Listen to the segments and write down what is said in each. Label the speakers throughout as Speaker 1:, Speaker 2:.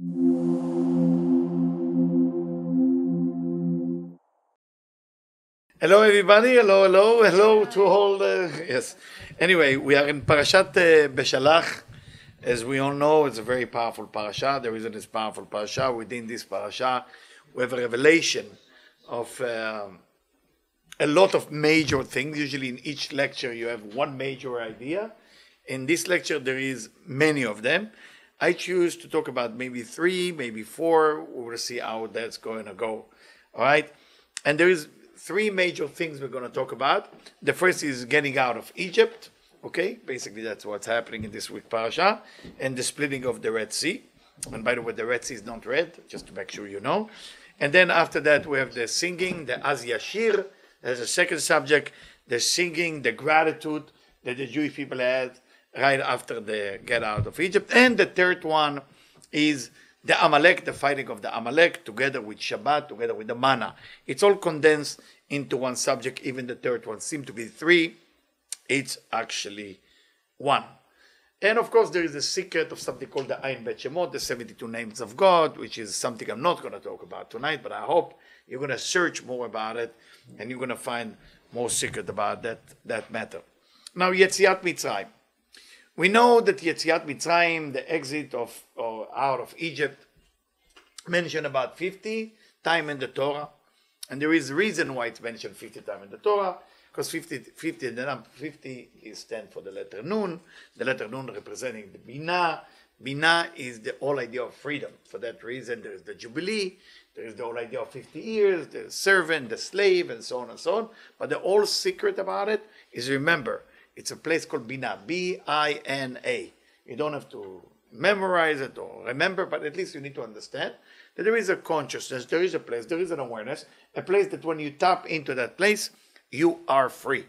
Speaker 1: Hello, everybody. Hello, hello, hello to all. Uh, yes. Anyway, we are in Parashat uh, Beshalach. As we all know, it's a very powerful parasha. The reason it's powerful parasha, within this parasha, we have a revelation of um, a lot of major things. Usually, in each lecture, you have one major idea. In this lecture, there is many of them. I choose to talk about maybe three, maybe four. We'll see how that's going to go. All right. And there is three major things we're going to talk about. The first is getting out of Egypt. Okay, basically that's what's happening in this week parasha, and the splitting of the Red Sea. And by the way, the Red Sea is not red, just to make sure you know. And then after that, we have the singing, the Az Yashir. There's a second subject, the singing, the gratitude that the Jewish people had right after they get out of Egypt. And the third one is the Amalek, the fighting of the Amalek, together with Shabbat, together with the manna. It's all condensed into one subject. Even the third one seemed to be three. It's actually one. And of course, there is a secret of something called the Ayin Bet the 72 names of God, which is something I'm not going to talk about tonight, but I hope you're going to search more about it and you're going to find more secret about that, that matter. Now, Yetziat Mitzrayim. We know that Yetziat Mitzrayim, the exit of or out of Egypt, mentioned about 50 times in the Torah. And there is a reason why it's mentioned 50 times in the Torah, because 50, 50, the number 50 is stand for the letter Nun, the letter Nun representing the Binah. Binah is the whole idea of freedom. For that reason, there is the Jubilee, there is the whole idea of 50 years, the servant, the slave, and so on and so on. But the whole secret about it is remember, it's a place called Bina, B I N A. You don't have to memorize it or remember, but at least you need to understand that there is a consciousness, there is a place, there is an awareness, a place that when you tap into that place, you are free.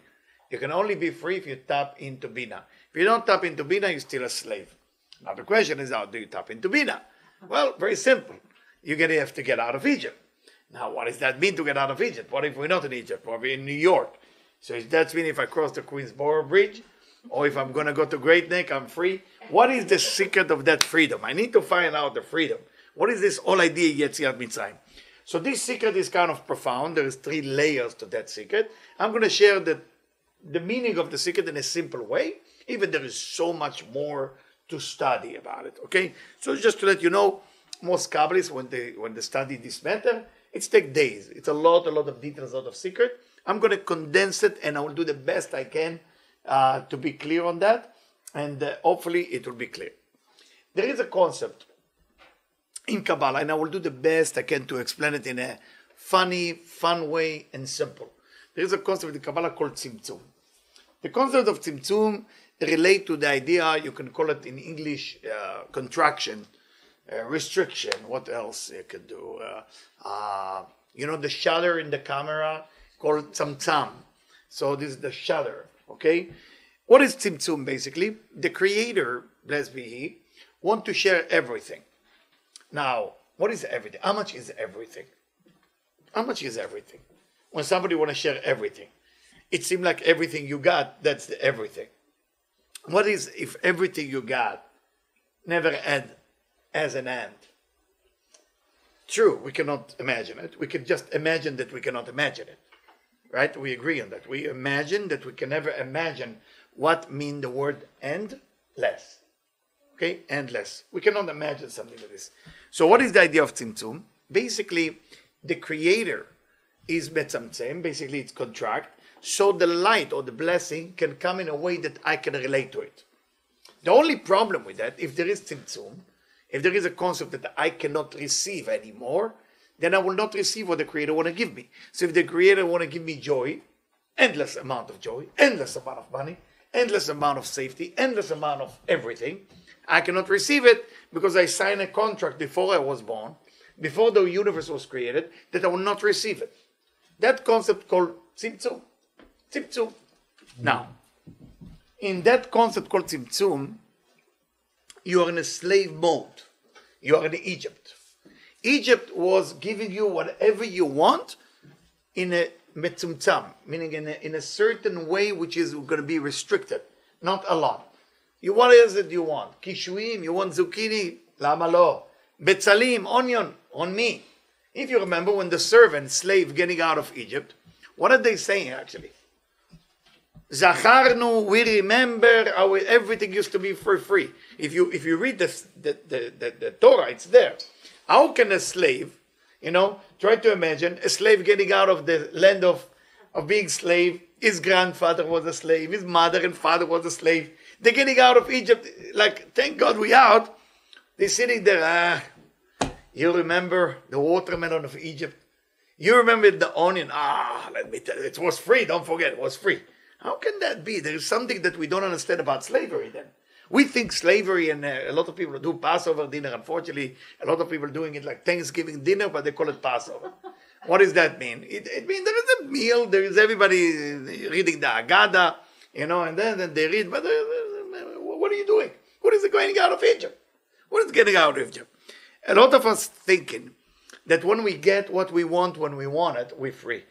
Speaker 1: You can only be free if you tap into Bina. If you don't tap into Bina, you're still a slave. Now the question is, how do you tap into Bina? Well, very simple. You're going to have to get out of Egypt. Now, what does that mean to get out of Egypt? What if we're not in Egypt? What if we're in New York? So does that mean if I cross the Queensboro Bridge? Or if I'm going to go to Great Neck, I'm free? What is the secret of that freedom? I need to find out the freedom. What is this whole idea Yetziat Mitzrayim? So this secret is kind of profound. There is three layers to that secret. I'm going to share the, the meaning of the secret in a simple way, even there is so much more to study about it. Okay? So just to let you know, most Kabbalists, when they when they study this matter, it's take days. It's a lot, a lot of details, a lot of secret. I'm going to condense it, and I will do the best I can uh, to be clear on that, and uh, hopefully it will be clear. There is a concept in Kabbalah, and I will do the best I can to explain it in a funny, fun way and simple. There is a concept in Kabbalah called Tzimtzum. The concept of Tzimtzum relate to the idea, you can call it in English, uh, contraction, uh, restriction, what else you can do? Uh, uh, you know, the shutter in the camera called Tzamtzam. So this is the shutter, okay? What is Tzimtzum basically? The creator, blessed be he, want to share everything. Now, what is everything? How much is everything? How much is everything? When somebody want to share everything, it seems like everything you got, that's the everything. What is if everything you got never end as an end? True, we cannot imagine it. We can just imagine that we cannot imagine it. Right? We agree on that. We imagine that we can never imagine what mean the word endless. Okay, endless. We cannot imagine something like this. So, what is the idea of tzimtzum? Basically, the creator is metzamtzem. Basically, it's contract. So the light or the blessing can come in a way that I can relate to it. The only problem with that, if there is tzimtzum, if there is a concept that I cannot receive anymore, then I will not receive what the creator want to give me. So if the creator want to give me joy, endless amount of joy, endless amount of money, endless amount of safety, endless amount of everything, I cannot receive it because I signed a contract before I was born, before the universe was created, that I will not receive it. That concept called tzimtzum. Tzimtzum. Mm-hmm. Now, in that concept called tzimtzum, you are in a slave mode. You are in Egypt. Egypt was giving you whatever you want in a metzumtzam, meaning in a, in a certain way which is going to be restricted, not a lot. You what is it you want? Kishuim, you want zucchini? Lama lo. Betzalim, onion, on me. If you remember when the servant, slave getting out of Egypt, what are they saying actually? Zacharnu, we remember our everything used to be for free. If you if you read the, the, the, the Torah, it's there. How can a slave, you know, try to imagine a slave getting out of the land of, of being slave. His grandfather was a slave, his mother and father was a slave. They're getting out of Egypt, like, thank God we out. They're sitting there, ah, you remember the watermelon of Egypt? You remember the onion? Ah, let me tell you, it was free, don't forget, it was free. How can that be? There is something that we don't understand about slavery then. We think slavery, and uh, a lot of people do Passover dinner. Unfortunately, a lot of people doing it like Thanksgiving dinner, but they call it Passover. what does that mean? It, it means there is a meal. There is everybody reading the Agada, you know, and then, then they read. But uh, uh, what are you doing? What is it going out of Egypt? What is getting out of Egypt? A lot of us thinking that when we get what we want when we want it, we're free.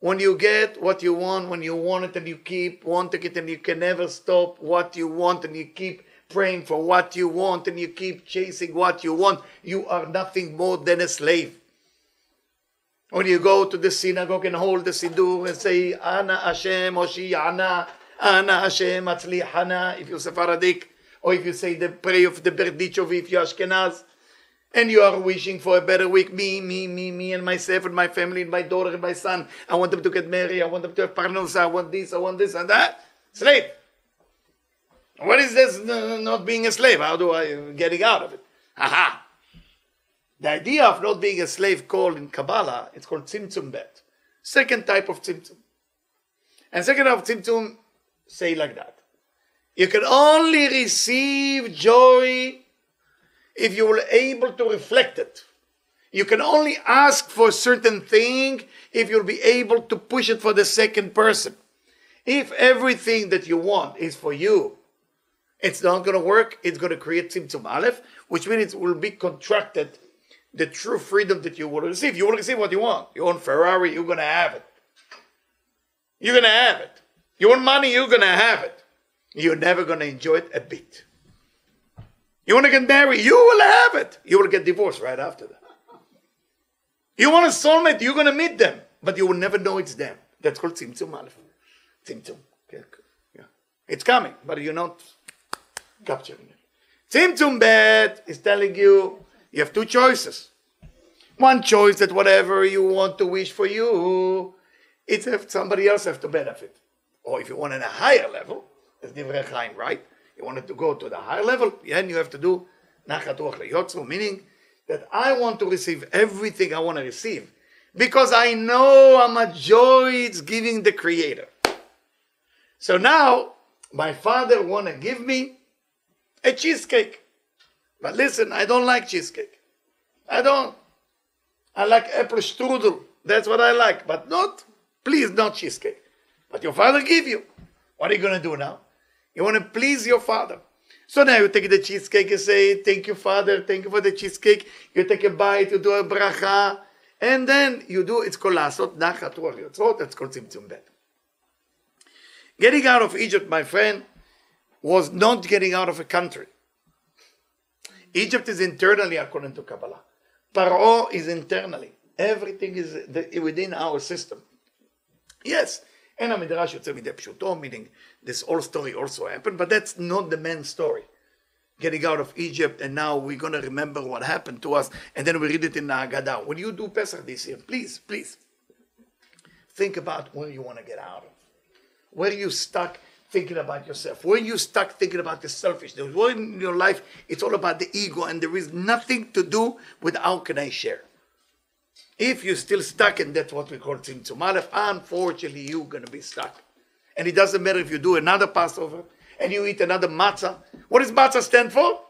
Speaker 1: When you get what you want, when you want it and you keep wanting it and you can never stop what you want and you keep praying for what you want and you keep chasing what you want, you are nothing more than a slave. When you go to the synagogue and hold the siddur and say, Ana Hashem Ana, Ana Hashem Atzlihana, if you're Sephardic, or if you say the prayer of the Berdichov if you're Ashkenaz, and you are wishing for a better week. Me, me, me, me, and myself, and my family, and my daughter, and my son. I want them to get married. I want them to have partners. I want this. I want this and that. Slave. What is this not being a slave? How do I uh, getting out of it? Aha. The idea of not being a slave called in Kabbalah, it's called tzimtzum bet. Second type of tzimtzum. And second of tzimtzum say like that. You can only receive joy if you were able to reflect it. You can only ask for a certain thing if you'll be able to push it for the second person. If everything that you want is for you, it's not going to work. It's going to create Tzimtzum Aleph, which means it will be contracted the true freedom that you will receive. You will receive what you want. You want Ferrari, you're going to have it. You're going to have it. You want money, you're going to have it. You're never going to enjoy it a bit. You want to get married, you will have it. You will get divorced right after that. You want a soulmate, you're going to meet them, but you will never know it's them. That's called Tzimtzum Aleph. Tzimtzum. Yeah. It's coming, but you're not capturing it. Tzimtzum Bet is telling you you have two choices. One choice that whatever you want to wish for you, it's if somebody else has to benefit. Or if you want on a higher level, as Divrei Chaim, right? You wanted to go to the higher level, then you have to do nachat ruach meaning that I want to receive everything I want to receive because I know how much joy it's giving the Creator. So now my father want to give me a cheesecake, but listen, I don't like cheesecake. I don't. I like apple strudel. That's what I like, but not, please, not cheesecake. But your father give you. What are you going to do now? You want to please your father. So now you take the cheesecake and say, Thank you, Father, thank you for the cheesecake. You take a bite, you do a bracha, and then you do, it's called lasot nachat yotzrot, it's called tzimtzum bet. Getting out of Egypt, my friend, was not getting out of a country. Egypt is internally according to Kabbalah. Paro is internally. Everything is within our system. Yes, and המדרש יוצא מידי פשוטו, meaning this whole story also happened, but that's not the main story. Getting out of Egypt, and now we're going to remember what happened to us, and then we read it in the Haggadah. When you do Pesach this year, please, please, think about where you want to get out of. Where you stuck thinking about yourself. Where you stuck thinking about the selfishness. Where in your life it's all about the ego, and there is nothing to do with how can I share. If you're still stuck in that's what we call Tzimtzum Aleph, unfortunately you're going to be stuck. And it doesn't matter if you do another Passover and you eat another matzah. What does matzah stand for?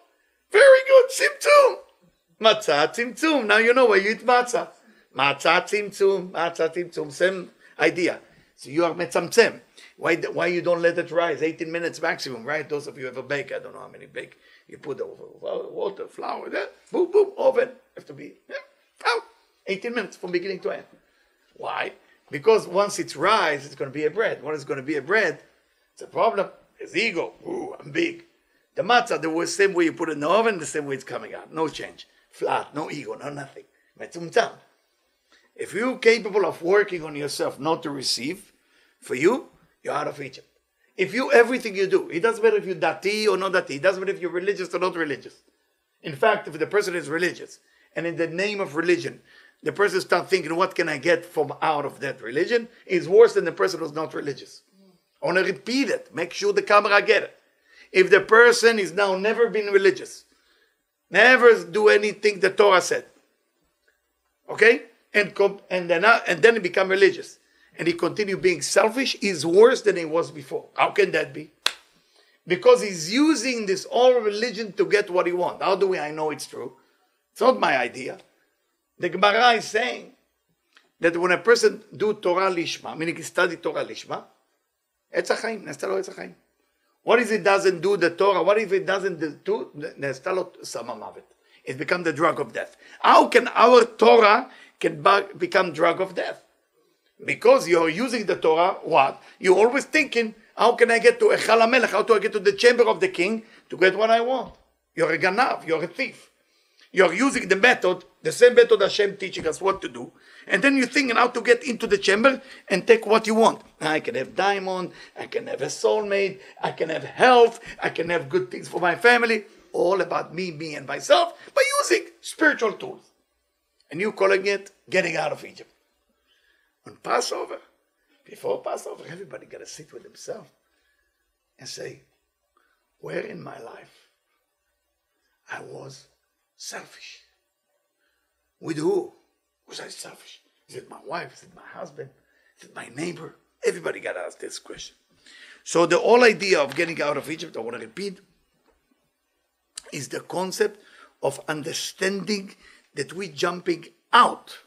Speaker 1: Very good, Tzimtzum. Matzah Tzimtzum. Now you know why you eat matzah. Matzah Tzimtzum, matzah Tzimtzum, same idea. So you are metzamtzem. Why, why you don't let it rise? 18 minutes maximum, right? Those of you ever bake, I don't know how many bake. You put the water, flour, there, boom, boom, oven. Have to be yeah, out. 18 minutes from beginning to end. Why? Because once it's rise, it's going to be a bread. What is going to be a bread? It's a problem. It's ego. Ooh, I'm big. The matzah, the same way you put it in the oven, the same way it's coming out. No change. Flat, no ego, no nothing. Metzumtzam. If you're capable of working on yourself not to receive, for you, you're out of Egypt. If you, everything you do, it doesn't matter if you're dati or not dati, it doesn't matter if you're religious or not religious. In fact, if the person is religious, and in the name of religion, the person starts thinking, what can I get from out of that religion, is worse than the person who's not religious. I want to repeat it. Make sure the camera get it. If the person is now never been religious, never do anything the Torah said, okay, and com- and then uh, and then he become religious, and he continue being selfish, is worse than he was before. How can that be? Because he's using this all religion to get what he wants. How do we? I know it's true. It's not my idea. The Gemara is saying that when a person do Torah Lishma, meaning he study Torah Lishma, etzachayim, HaChaim, etzachayim. What if he doesn't do the Torah? What if he doesn't do Nestalo Samamavet? It become the drug of death. How can our Torah can become drug of death? Because you're using the Torah, what? You're always thinking, how can I get to Echal HaMelech? How do I get to the chamber of the king to get what I want? You're a ganav, you're a thief. You're using the method the same method Hashem teaching us what to do, and then you're thinking how to get into the chamber and take what you want. I can have diamond, I can have a soulmate, I can have health, I can have good things for my family, all about me, me, and myself, by using spiritual tools. And you calling it getting out of Egypt. On Passover, before Passover, everybody got to sit with himself and say, where in my life I was selfish. With who was I selfish? Is it my wife? Is it my husband? Is it my neighbor? Everybody got to ask this question. So the whole idea of getting out of Egypt, I want to repeat, is the concept of understanding that we're jumping out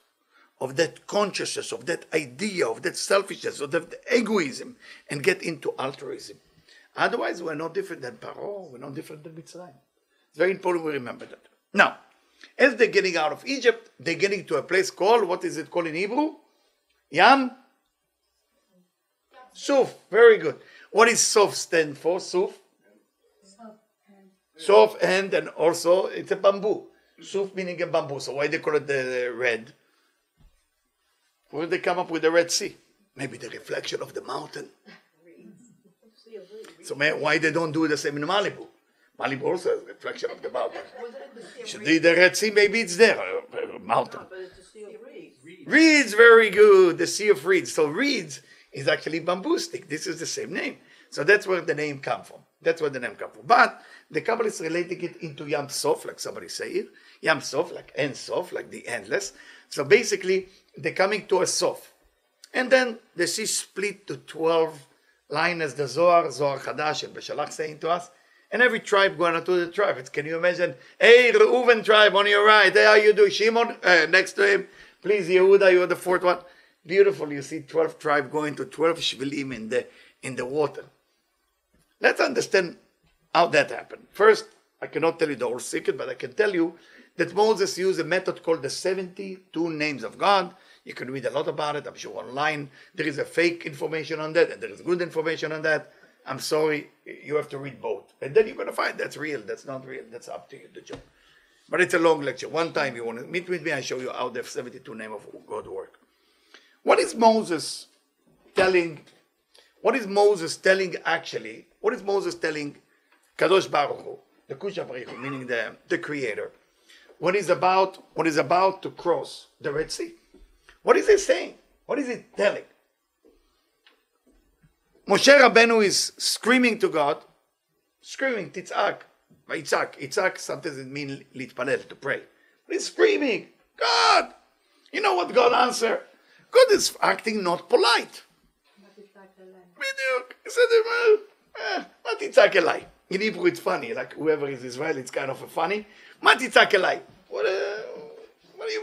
Speaker 1: of that consciousness, of that idea, of that selfishness, of that egoism, and get into altruism. Otherwise, we're no different than Paro, we're no different than Mitzrayim. It's very important we remember that. Now, as they're getting out of Egypt, they're getting to a place called, what is it called in Hebrew? Yam? Suf. Very good. What is Suf stand for? Suf? Suf and and also it's a bamboo. Suf meaning a bamboo. So why they call it the red? Where did they come up with the Red Sea? Maybe the reflection of the mountain. So why they don't do the same in Malibu? Malibu also has a reflection of the mountain. Should be the Red Sea, maybe it's there, a mountain. Reeds, very good. The Sea of Reeds. So reeds is actually bamboo stick. This is the same name. So that's where the name come from. That's where the name come from. But the Kabbalah is relating it into Yam Sof, like somebody say it. Yam Sof, like End Sof, like the endless. So basically, they're coming to a Sof. And then the sea split to 12 lines as the Zohar, Zohar Chadash, and Beshalach saying to us, and every tribe going to the tribe. It's, can you imagine? Hey, Reuven tribe on your right. Hey, how you do? Shimon uh, next to him. Please, Yehuda, you're the fourth one. Beautiful. You see 12 tribe going to 12 shvilim in the, in the water. Let's understand how that happened. First, I cannot tell you the whole secret, but I can tell you that Moses used a method called the 72 names of God. You can read a lot about it, I'm sure online. There is a fake information on that, and there is good information on that. I'm sorry, you have to read both. And then you're going to find that's real, that's not real, that's up to you, the job. But it's a long lecture. One time you want to meet with me, I show you how the 72 name of God work. What is Moses telling? What is Moses telling actually? What is Moses telling Kadosh Baruch Hu, the Kusha meaning the, the creator, what is about what is about to cross the Red Sea? What is he saying? What is he telling? Moshe Rabbeinu is screaming to God, screaming, Titzak, Yitzhak. Yitzhak sometimes it means litpalel, to pray. But he's screaming, God! You know what God answered? God is acting not polite. בדיוק. מה תצעק אליי? In Hebrew it's funny, like whoever is Israeli, it's kind of a funny. מה תצעק אליי? What, uh, what are you,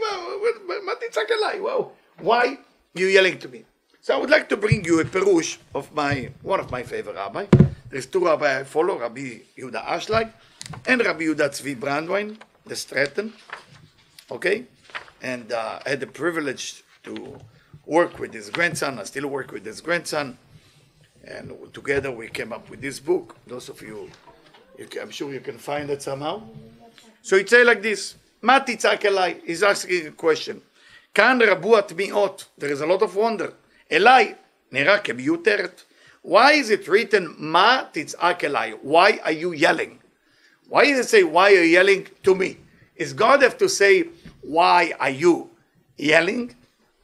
Speaker 1: מה תצעק אליי? Wow. Why you yelling to me? So I would like to bring you a perush of my one of my favorite rabbi. There's two rabbi I follow, Rabbi Yuda Ashlag and Rabbi Yuda Tzvi Brandwein, the Stratton. Okay, and uh, I had the privilege to work with his grandson. I still work with his grandson, and together we came up with this book. Those of you, you can, I'm sure you can find it somehow. So it says like this: Mati Tzakelai is asking a question. Can rabu atmiot. There is a lot of wonder. אליי נראה כמיותרת. Why is it written מה תצעק אליי? Why are you yelling? Why does it say why are you yelling to me? Is God have to say why are you yelling?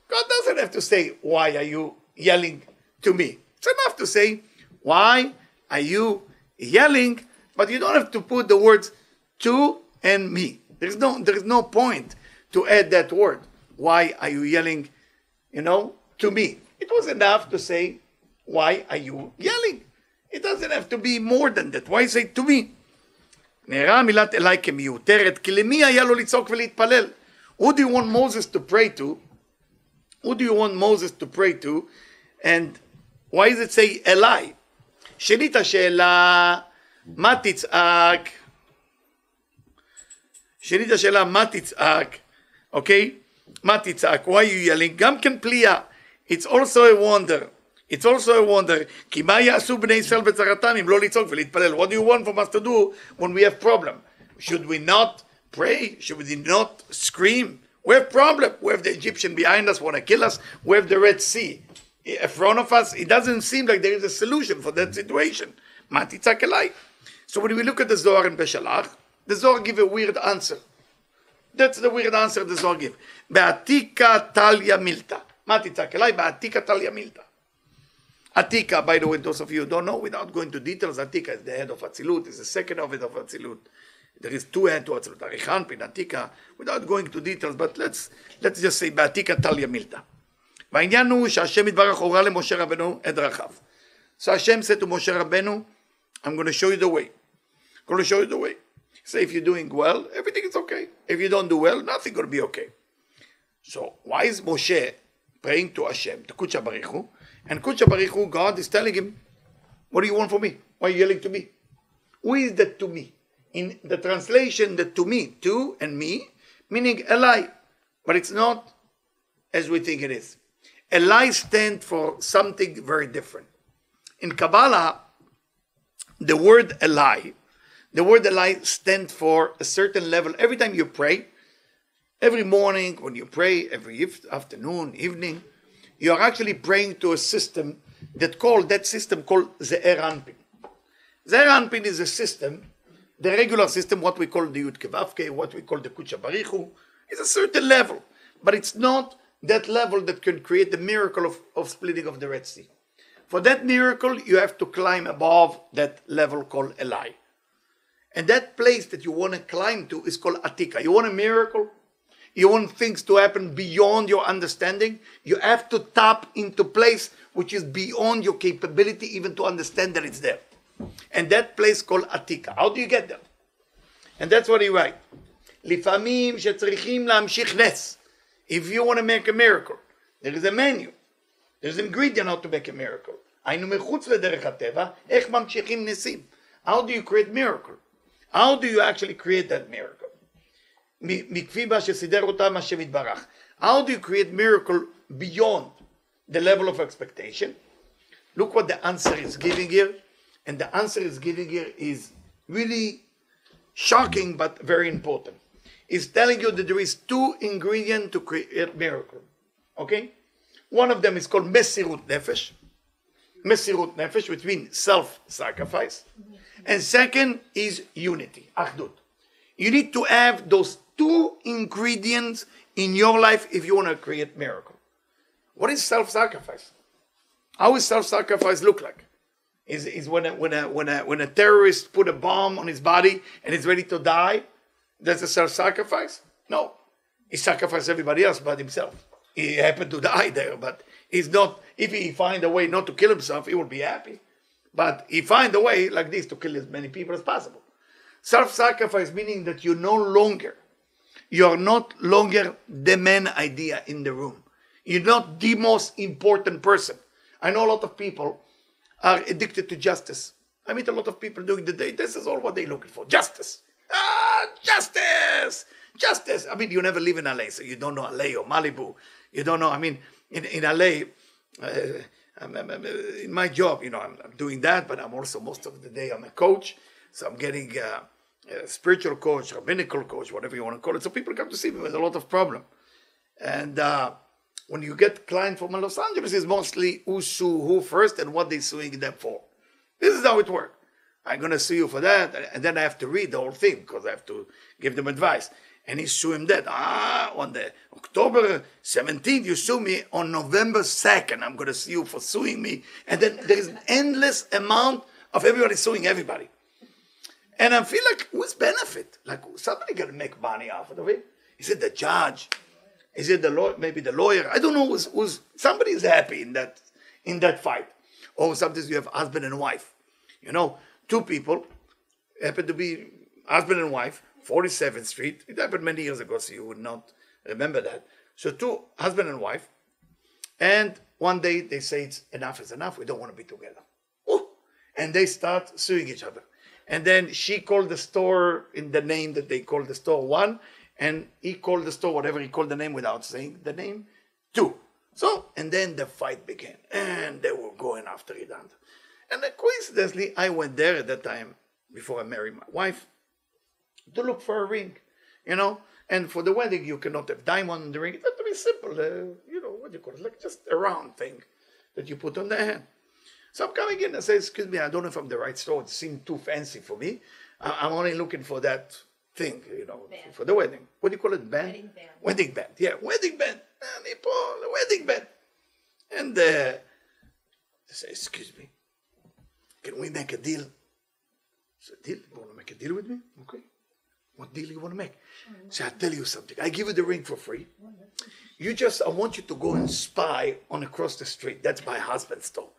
Speaker 1: God doesn't have to say why are you yelling to me. It's enough to say why are you yelling, but you don't have to put the words to and me. There's no there is no point to add that word. Why are you yelling, you know, to me? It was enough to say, why are you yelling? It doesn't have to be more than that. Why say to me? נראה מילת אליי כמיותרת, כי למי היה לו לצעוק ולהתפלל? Who do you want Moses to pray to? Who do you want Moses to pray to? And why does it say אליי? שנית השאלה, מה תצעק? שנית השאלה, מה תצעק? אוקיי? מה תצעק? Why you yelling? גם כן פליאה. It's also a wonder. It's also a wonder. What do you want from us to do when we have problem? Should we not pray? Should we not scream? We have problem. We have the Egyptian behind us want to kill us. We have the Red Sea in front of us. It doesn't seem like there is a solution for that situation. So when we look at the Zohar and Beshalach, the Zohar give a weird answer. That's the weird answer the Zohar give. Be'atika talya milta. Ma titzakelai ba'atika talia milta. Atika, by the way, those of you who don't know, without going to details, Atika is the head of Atzilut, is the second head of Atzilut. There is two heads of Atzilut, Arich Anpin, Atika, without going to details, but let's, let's just say, baAtika talia milta. והעניין הוא שהשם יתברך הורה למשה רבנו את דרכיו. So Hashem said to Moshe Rabbeinu, I'm going to show you the way. I'm going to show you the way. So if you're doing well, everything is okay. If you don't do well, nothing going to be okay. So why is Moshe praying to Hashem, to Kucha Baruch Hu, and Kucha Baruch Hu, God is telling him, what do you want from me? Why are you yelling to me? Who is that to me? In the translation, that to me, to and me, meaning Eli, but it's not as we think it is. Eli stands for something very different. In Kabbalah, the word Eli, the word Eli stands for a certain level. Every time you pray, every morning when you pray, every afternoon, evening, you are actually praying to a system that called that system called Ze'er Anpin. Ze'er Anpin is a system, the regular system, what we call the Yud Kevavke, what we call the Kucha Barichu, is a certain level, but it's not that level that can create the miracle of, of splitting of the Red Sea. For that miracle, you have to climb above that level called Eli. And that place that you want to climb to is called Atika. You want a miracle? You want things to happen beyond your understanding? You have to tap into place which is beyond your capability even to understand that it's there. And that place called Atika. How do you get there? And that's what he writes. לפעמים שצריכים להמשיך נס. If you want to make a miracle, there is a menu. There's an ingredient how to make a miracle. היינו מחוץ לדרך הטבע, איך ממשיכים ניסים? How do you create miracle? How do you actually create that miracle? How do you create miracle beyond the level of expectation? Look what the answer is giving here. And the answer is giving here is really shocking but very important. It's telling you that there is two ingredients to create miracle. Okay? One of them is called Mesirut Nefesh. Mesirut Nefesh, which means self-sacrifice. And second is unity, Achdut. You need to have those two ingredients in your life if you want to create miracle. What is self-sacrifice? How does self-sacrifice look like? Is, is when, a, when, a, when, a, when a terrorist put a bomb on his body and is ready to die, that's a self-sacrifice? No. He sacrificed everybody else but himself. He happened to die there, but he's not, if he find a way not to kill himself, he will be happy. But he find a way like this to kill as many people as possible. Self-sacrifice meaning that you no longer, you are not longer the main idea in the room. You're not the most important person. I know a lot of people are addicted to justice. I meet a lot of people during the day. This is all what they're looking for: justice. Ah, justice, justice. I mean, you never live in LA, so you don't know LA or Malibu. You don't know. I mean, in in LA, uh, I'm, I'm- I'm, uh, in my job, you know, I'm, I'm doing that, but I'm also most of the day I'm a coach, so I'm getting uh, a spiritual coach, rabbinical coach, whatever you want to call it. So people come to see me with a lot of problem. And uh, when you get client from Los Angeles, it's mostly who sue who first and what they're suing them for. This is how it works. I'm going to sue you for that. And then I have to read the whole thing because I have to give them advice. And he sue him that. Ah, on the October 17th, you sue me. On November 2nd, I'm going to sue you for suing me. And then there's an endless amount of everybody suing everybody. And I feel like who's benefit? Like somebody going to make money off of it. Is it the judge? Is it the lawyer? Maybe the lawyer? I don't know. Who's, who's somebody is happy in that in that fight. Or sometimes you have husband and wife. You know, two people happen to be husband and wife, 47th Street. It happened many years ago, so you would not remember that. So two husband and wife, and one day they say it's enough is enough. We don't want to be together. Ooh. And they start suing each other. And then she called the store in the name that they called the store one, and he called the store whatever he called the name without saying the name two. So, and then the fight began, and they were going after other. And coincidentally, I went there at that time before I married my wife to look for a ring, you know. And for the wedding, you cannot have diamond in the ring. It has to be simple, uh, you know, what do you call it? Like just a round thing that you put on the hand. So I'm coming in and say, excuse me, I don't know if I'm the right store. It seemed too fancy for me. I'm only looking for that thing, you know, band. for the wedding. What do you call it? Band?
Speaker 2: Wedding band.
Speaker 1: Wedding band. Yeah, wedding band. And he pulled the wedding band. And uh, they say, excuse me, can we make a deal? I said, deal? You want to make a deal with me? Okay. What deal you want to make? So I tell you something. I give you the ring for free. You just, I want you to go and spy on across the street. That's my husband's store.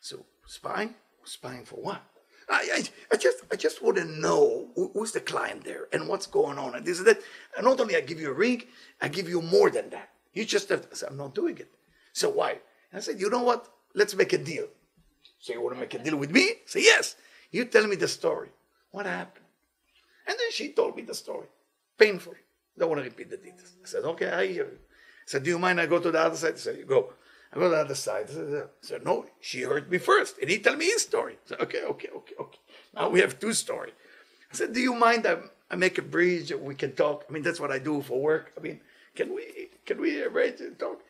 Speaker 1: So spying? Spying for what? I, I, I just I just want to know who, who's the client there and what's going on and this and that. And not only I give you a ring, I give you more than that. You just have to say, I'm not doing it. So why? And I said, you know what? Let's make a deal. So you want to make a deal with me? Say yes. You tell me the story. What happened? And then she told me the story. Painful. Don't want to repeat the details. I said, okay, I hear you. I said, do you mind I go to the other side? I said, you go. I go to the other side. Said, no, she heard me first. And he tell me his story. Said, okay, okay, okay, okay. Now we have two stories. I said, do you mind I, I make a bridge we can talk? I mean, that's what I do for work. I mean, can we can we arrange talk?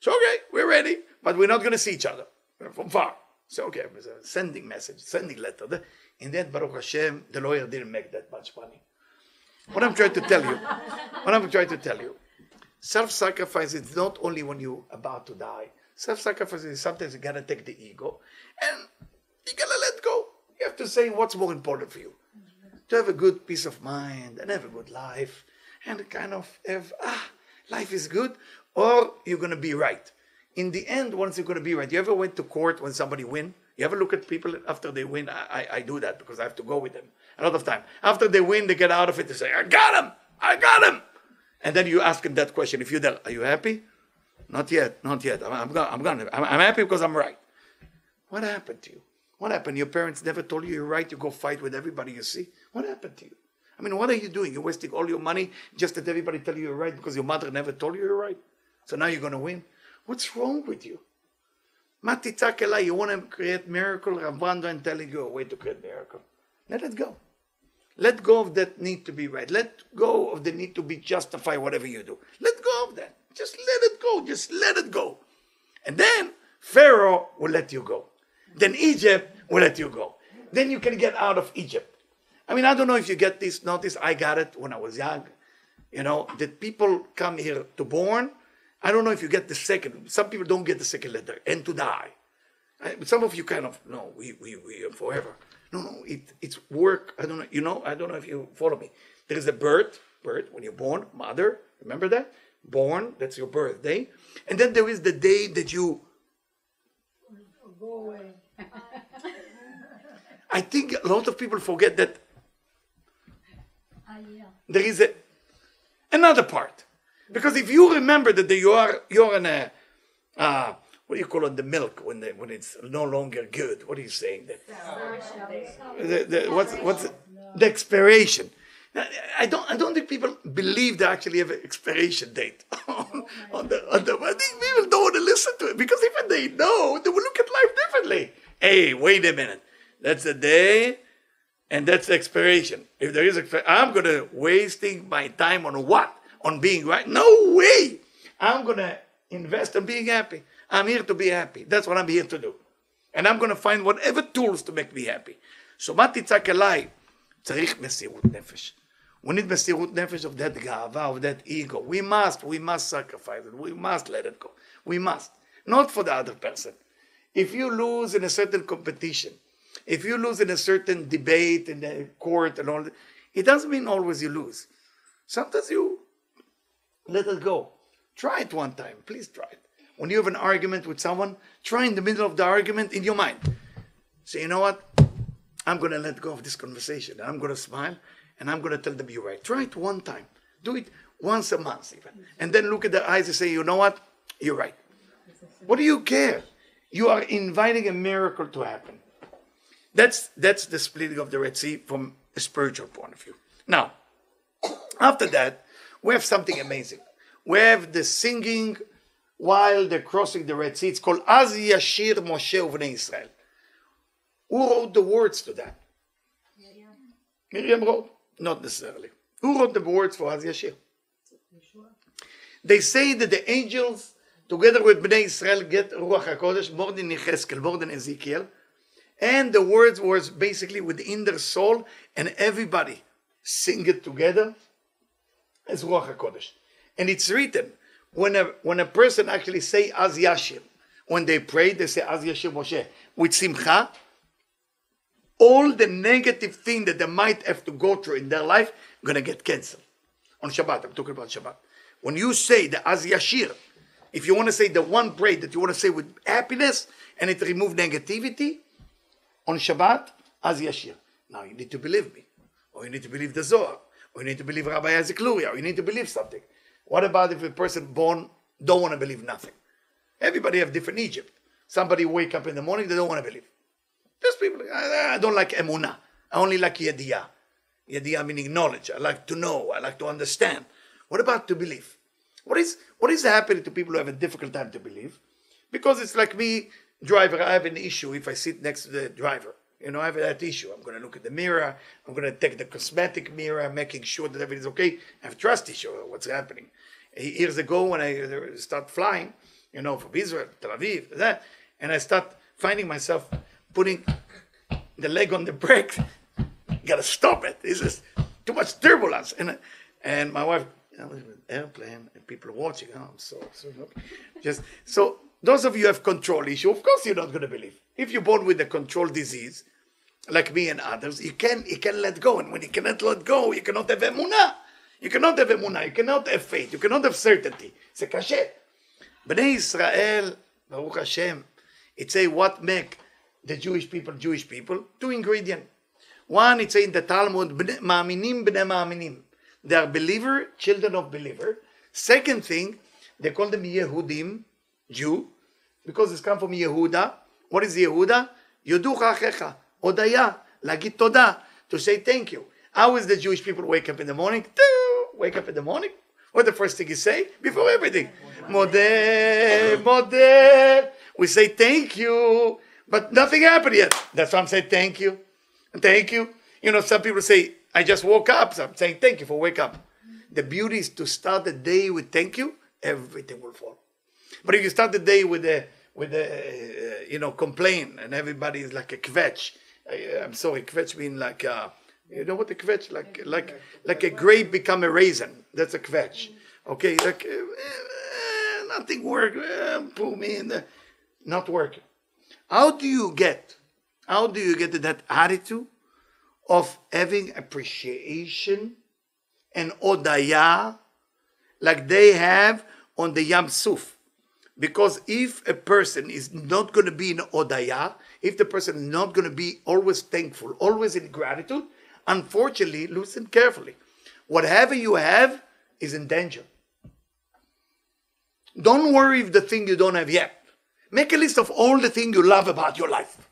Speaker 1: So okay, we're ready, but we're not going to see each other from far. So okay, sending message, sending letter. And then Baruch Hashem, the lawyer didn't make that much money. What I'm trying to tell you, what I'm trying to tell you, self-sacrifice is not only when you're about to die. Self-sacrifice is sometimes you gotta take the ego and you gotta let go. You have to say what's more important for you. To have a good peace of mind and have a good life and kind of have, ah, life is good, or you're gonna be right. In the end, once you're gonna be right, you ever went to court when somebody win? You ever look at people after they win? I, I, I do that because I have to go with them a lot of time. After they win, they get out of it. They say, I got him! I got him! And then you ask them that question. If you're there, are you happy? Not yet, not yet. I'm, I'm, gonna, I'm, gonna, I'm, I'm happy because I'm right. What happened to you? What happened? Your parents never told you you're right. You go fight with everybody you see. What happened to you? I mean, what are you doing? You're wasting all your money just that everybody tell you you're right because your mother never told you you're right. So now you're going to win. What's wrong with you? Mati Takela, you want to create miracle. Rav and telling you a way to create miracle. Let it go. Let go of that need to be right. Let go of the need to be justify whatever you do. Let go of that. Just let it go. Just let it go. And then Pharaoh will let you go. Then Egypt will let you go. Then you can get out of Egypt. I mean, I don't know if you get this notice. I got it when I was young. You know, that people come here to born. I don't know if you get the second. Some people don't get the second letter and to die. Some of you kind of no, we we we are forever. No, no, it, it's work. I don't know. You know, I don't know if you follow me. There is a birth, birth when you're born, mother. Remember that? Born. That's your birthday, and then there is the day that you
Speaker 2: go away.
Speaker 1: I think a lot of people forget that there is a, another part. Because if you remember that you are you're in a uh, what do you call it the milk when the, when it's no longer good? What are you saying? The, the, the, what's what's the expiration? I don't, I don't think people believe they actually have an expiration date on, oh on the, on the, I think people don't want to listen to it because even they know, they will look at life differently. Hey, wait a minute. That's the day and that's the expiration. If there is, expiration, I'm going to wasting my time on what? On being right? No way. I'm going to invest in being happy. I'm here to be happy. That's what I'm here to do. And I'm going to find whatever tools to make me happy. So Matitzak Elai, צריך מסירות נפש. We need מסירות נפש of that גאווה, of that ego. We must, we must sacrifice it. We must let it go. We must. Not for the other person. If you lose in a certain competition, if you lose in a certain debate in the court and all that, it doesn't mean always you lose. Sometimes you let it go. Try it one time. Please try it. When you have an argument with someone, try in the middle of the argument in your mind. Say, you know what? I'm going to let go of this conversation. I'm going to smile and I'm going to tell them you're right. Try it one time. Do it once a month, even. And then look at their eyes and say, you know what? You're right. What do you care? You are inviting a miracle to happen. That's that's the splitting of the Red Sea from a spiritual point of view. Now, after that, we have something amazing. We have the singing while they're crossing the Red Sea. It's called Az Yashir Moshe Uvnei Israel. Who wrote the words to that? Miriam wrote, not necessarily. Who wrote the words for Az Yashir? They say that the angels, together with Bnei Israel, get Ruach HaKodesh more than Yechezkel, more than Ezekiel. And the words was basically within their soul, and everybody sing it together as Ruach HaKodesh. And it's written, when a, when a person actually say Az Yashir, when they pray, they say Az Yashir Moshe, with Simcha, all the negative thing that they might have to go through in their life gonna get canceled. On Shabbat, I'm talking about Shabbat. When you say the Az Yashir, if you want to say the one prayer that you want to say with happiness and it remove negativity, on Shabbat, Az Yashir. Now you need to believe me, or you need to believe the Zohar, or you need to believe Rabbi Isaac Luria, or you need to believe something. What about if a person born don't want to believe nothing? Everybody have different Egypt. Somebody wake up in the morning, they don't want to believe. There's people, I, I don't like emunah. I only like yediyah. Yediyah meaning knowledge. I like to know. I like to understand. What about to believe? What is what is happening to people who have a difficult time to believe? Because it's like me, driver. I have an issue if I sit next to the driver. You know, I have that issue. I'm going to look at the mirror. I'm going to take the cosmetic mirror, making sure that everything's okay. I have trust issue. What's happening? Years ago, when I uh, start flying, you know, from Israel, Tel Aviv, that, and I start finding myself putting the leg on the brake. Gotta stop it. This is too much turbulence. And and my wife, you know, airplane, and people are watching. Oh, I'm so, so just so those of you who have control issue, of course you're not going to believe. If you're born with a control disease, like me and others, you can you can let go, and when you cannot let go, you cannot have emunah. You cannot have emunah. You cannot have faith. You cannot have certainty. זה קשה. בני ישראל, ברוך השם, it's a what make the Jewish people, Jewish people, two ingredients. One, it's in the Talmud, ma'aminim b'nei ma'aminim. They are believer, children of believer. Second thing, they call them Yehudim, Jew, because it's come from Yehuda. What is Yehuda? Yoducha hecha, odaya, lagit toda, to say thank you. How is the Jewish people wake up in the morning? Wake up in the morning. What the first thing you say before everything? Modeh, modeh. We say thank you but nothing happened yet. That's why I'm saying thank you. Thank you. You know, some people say, I just woke up. So I'm saying thank you for wake up. The beauty is to start the day with thank you, everything will fall. But if you start the day with a with a uh, you know complain and everybody is like a kvetch, I, I'm sorry, kvetch mean like uh, you know what the kvetch like like like a grape become a raisin. That's a kvetch. Okay, like uh, uh, nothing work. Uh, pull me in the not working. How do you get? How do you get that attitude of having appreciation and odaya like they have on the Yam Suf? Because if a person is not going to be in odaya, if the person is not going to be always thankful, always in gratitude, unfortunately, listen carefully. Whatever you have is in danger. Don't worry if the thing you don't have yet. Make a list of all the things you love about your life.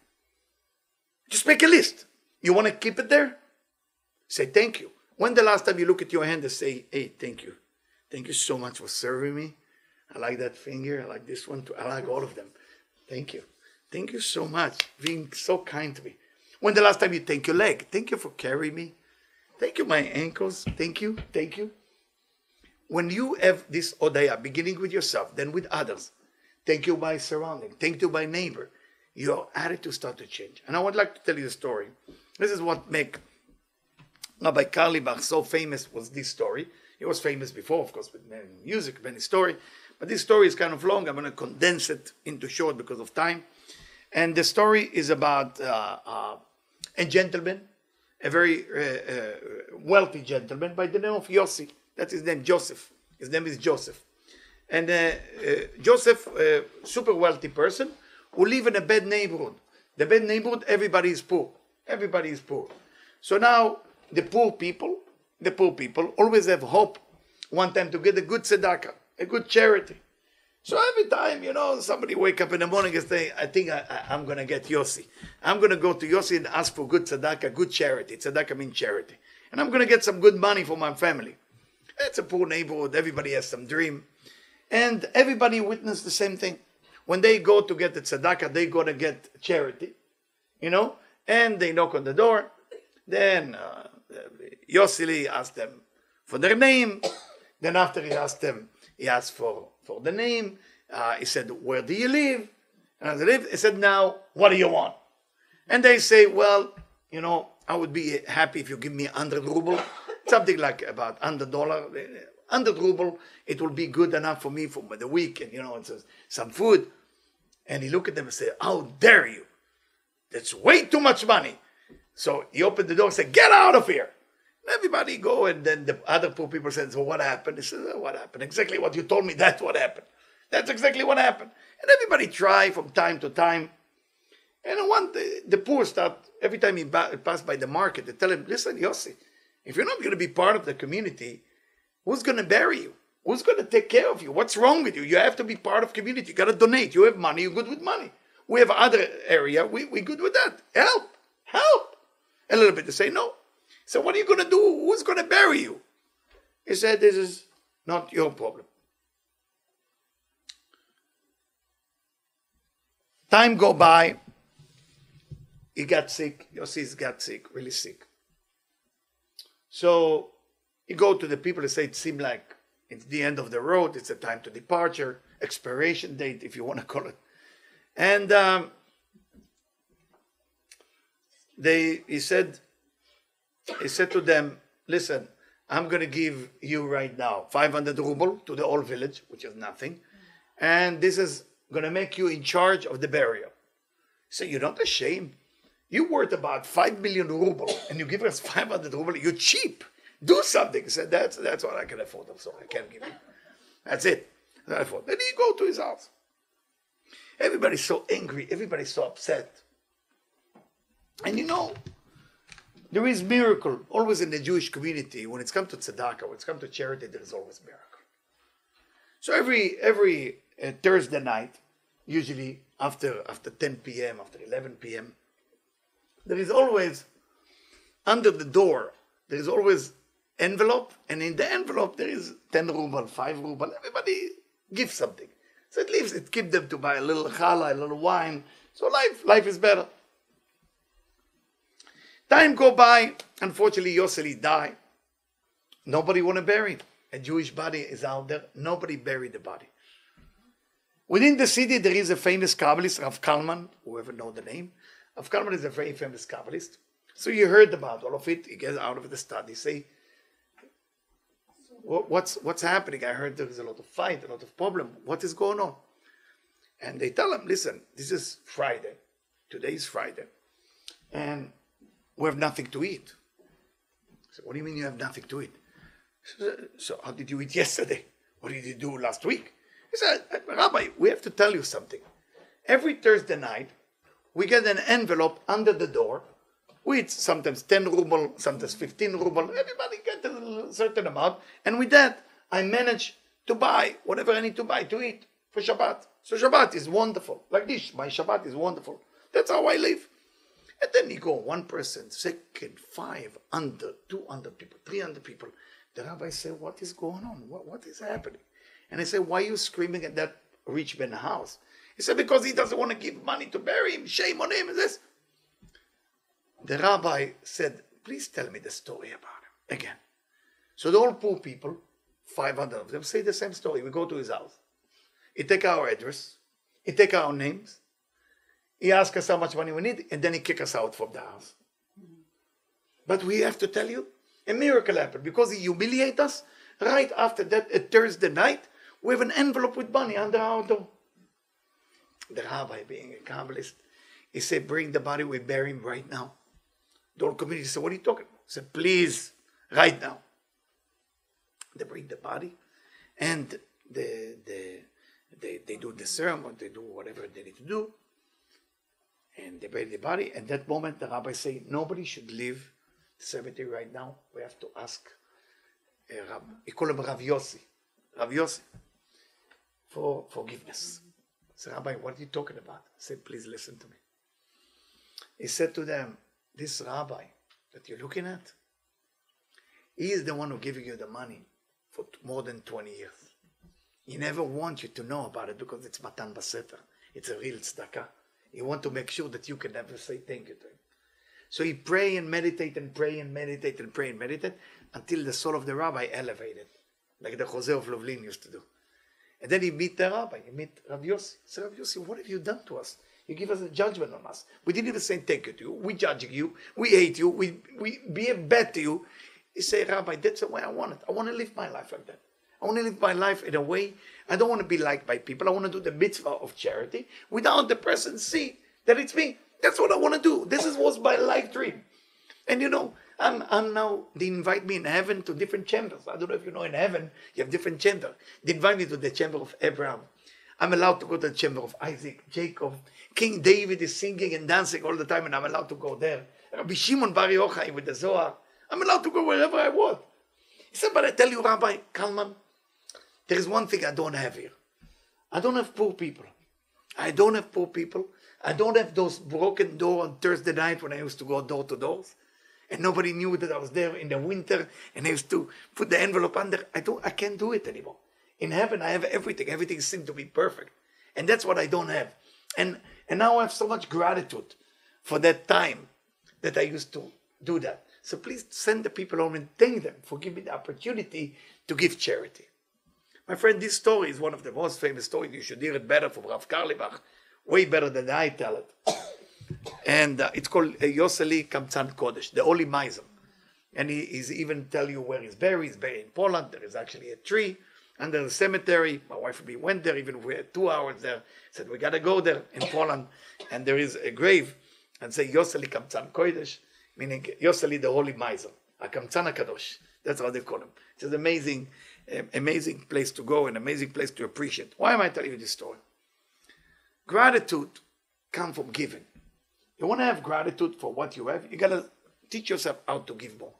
Speaker 1: Just make a list. You want to keep it there? Say thank you. When the last time you look at your hand and say, hey, thank you. Thank you so much for serving me. I like that finger. I like this one too. I like all of them. Thank you. Thank you so much being so kind to me. When the last time you thank your leg? Thank you for carrying me. Thank you, my ankles. Thank you. Thank you. When you have this odaya, beginning with yourself, then with others, thank you by surrounding, thank you by neighbor, your attitude start to change. And I would like to tell you the story. This is what make Rabbi Carlebach so famous was this story. He was famous before, of course, with many music, many story. But this story is kind of long. I'm going to condense it into short because of time. And the story is about uh, uh, a gentleman, a very uh, uh, wealthy gentleman by the name of Yossi. That's his name, Joseph. His name is Joseph. And uh, uh, Joseph, a super wealthy person, who live in a bad neighborhood. The bad neighborhood, everybody is poor. Everybody is poor. So now the poor people, the poor people always have hope one time to get a good tzedakah, a good charity. So every time, you know, somebody wake up in the morning and say, I think I, am going to get Yossi. I'm going to go to Yossi and ask for good tzedakah, good charity. Tzedakah means charity. And I'm going to get some good money for my family. It's a poor neighborhood. Everybody has some dream. And everybody witnessed the same thing. When they go to get the tzedakah, they go to get charity, you know, and they knock on the door. Then uh, Yoseli asked them for their name. Then after he asked them, he asked for, for the name. Uh, he said, where do you live? And I live. He said, now, what do you want? And they say, well, you know, I would be happy if you give me 100 ruble, something like about 100 dollar. 100 ruble, it will be good enough for me for the week and, you know, some food. And he looked at them and said, how dare you? That's way too much money. So he opened the door and said, get out of here. And everybody go, and then the other poor people said, so what happened? He said, oh, what happened? Exactly what you told me, that's what happened. That's exactly what happened. And everybody try from time to time. And one day, the poor start, every time he passed by the market, they tell him, listen, Yossi, if you're not going to be part of the community, Who's going to bury you? Who's going to take care of you? What's wrong with you? You have to be part of community. You got to donate. You have money. You're good with money. We have other area. We we good with that. Help, help. A little bit to say no. So what are you going to do? Who's going to bury you? He said, "This is not your problem." Time go by. He got sick. Yossi's got sick, really sick. So you go to the people and say it seemed like it's the end of the road, it's a time to departure, expiration date, if you want to call it. And um, they, he said, he said to them, listen, I'm going to give you right now 500 ruble to the whole village, which is nothing. And this is going to make you in charge of the burial. So you're not ashamed. You worth about 5 million ruble and you give us 500 ruble. You're cheap. Do something. He said, that's, that's what I can afford. I'm sorry, I can't give you. That's it. I thought. Then he go to his house. Everybody's so angry. Everybody's so upset. And you know, there is miracle always in the Jewish community. When it's come to tzedakah, when it's come to charity, there is always miracle. So every every uh, Thursday night, usually after after 10 p.m., after 11 p.m., there is always under the door. There is always envelope, and in the envelope there is 10 ruble, 5 ruble. Everybody gives something. So it leaves, it keeps them to buy a little challah, a little wine. So life, life is better. Time go by. Unfortunately, Yoseli died. Nobody want to bury him. A Jewish body is out there. Nobody buried the body. Within the city, there is a famous Kabbalist, Rav Kalman, whoever know the name. Rav Kalman is a very famous Kabbalist. So you heard about all of it. He gets out of the study, say, what's what's happening? I heard there's a lot of fight, a lot of problem. What is going on? And they tell him, listen, this is Friday. Today is Friday. And we have nothing to eat. So what do you mean you have nothing to eat? So, so how did you eat yesterday? What did you do last week? He said, uh, Rabbi, we have to tell you something. Every Thursday night, we get an envelope under the door with sometimes 10 ruble, sometimes 15 ruble. Everybody get a certain amount. And with that, I manage to buy whatever I need to buy to eat for Shabbat. So Shabbat is wonderful. Like this, my Shabbat is wonderful. That's how I live. And then you go one person, second, five, under, 200 people, 300 people. The rabbi say, what is going on? What, what is happening? And I say, why are you screaming at that rich man house? He said, because he doesn't want to give money to bury him. Shame on him. This. the rabbi said, Please tell me the story about him again. So the old poor people, 500 of them, say the same story. We go to his house. He take our address. He take our names. He ask us how much money we need, and then he kick us out from the house. But we have to tell you, a miracle happened because he humiliate us. Right after that, a Thursday night, we have an envelope with money under our door. The rabbi, being a Kabbalist, he said, Bring the body, we bury him right now. The whole community said, What are you talking about? He said, Please, right now. They bring the body and the, the, they, they do the ceremony, they do whatever they need to do, and they bury the body. At that moment, the rabbi say, Nobody should leave the cemetery right now. We have to ask uh, Rab, he call him Rav Yossi, Rav Yossi, for forgiveness. Said, Rabbi, what are you talking about? I said, please listen to me. He said to them, this rabbi that you're looking at, he is the one who giving you the money for more than 20 years. He never wants you to know about it because it's Matan Baseter. It's a real tzedakah. He wants to make sure that you can never say thank you to him. So he pray and meditate and pray and meditate and pray and meditate until the soul of the rabbi elevated, like the Chozeh of Lublin used to do. And then he meet the rabbi, he meet Rav Yossi. He said, Rav Yossi, what have you done to us? You give us a judgment on us. We didn't even say thank you to you. We judging you. We hate you. We, we behave bad to you. He said, Rabbi, that's the way I want it. I want to live my life like that. I want to live my life in a way. I don't want to be liked by people. I want to do the mitzvah of charity without the person see that it's me. That's what I want to do. This is was my life dream. And you know, I'm, I'm now, they invite me in heaven to different chambers. I don't know if you know, in heaven, you have different chambers. They invite me to the chamber of Abraham. I'm allowed to go to the chamber of Isaac, Jacob. King David is singing and dancing all the time, and I'm allowed to go there. Rabbi Shimon Bar Yochai with the Zohar. I'm allowed to go wherever I want. He said, but I tell you, Rabbi Kalman, there is one thing I don't have here. I don't have poor people. I don't have poor people. I don't have those broken door on Thursday night when I used to go door to doors and nobody knew that I was there in the winter and I used to put the envelope under. I don't I can't do it anymore. In heaven I have everything. Everything seems to be perfect. And that's what I don't have. And and now I have so much gratitude for that time that I used to do that. So please send the people home and thank them for giving me the opportunity to give charity. My friend, this story is one of the most famous stories. You should hear it better from Rav Carlebach, way better than I tell it. And uh, it's called uh, Yoseli Kamtzan Kodesh, the Holy Miser. And he, he's even tell you where he's buried. He's buried in Poland. There is actually a tree under the cemetery. My wife and me went there, even we had two hours there. Said, we got to go there in Poland. And there is a grave and say Yoseli Kamtzan Kodesh, meaning Yoseli the Holy Miser, a Kamtzan Kadosh. That's how they call him. It's an amazing, um, amazing place to go, an amazing place to appreciate. Why am I telling you this story? Gratitude comes from giving. You want to have gratitude for what you have, you got to teach yourself how to give more.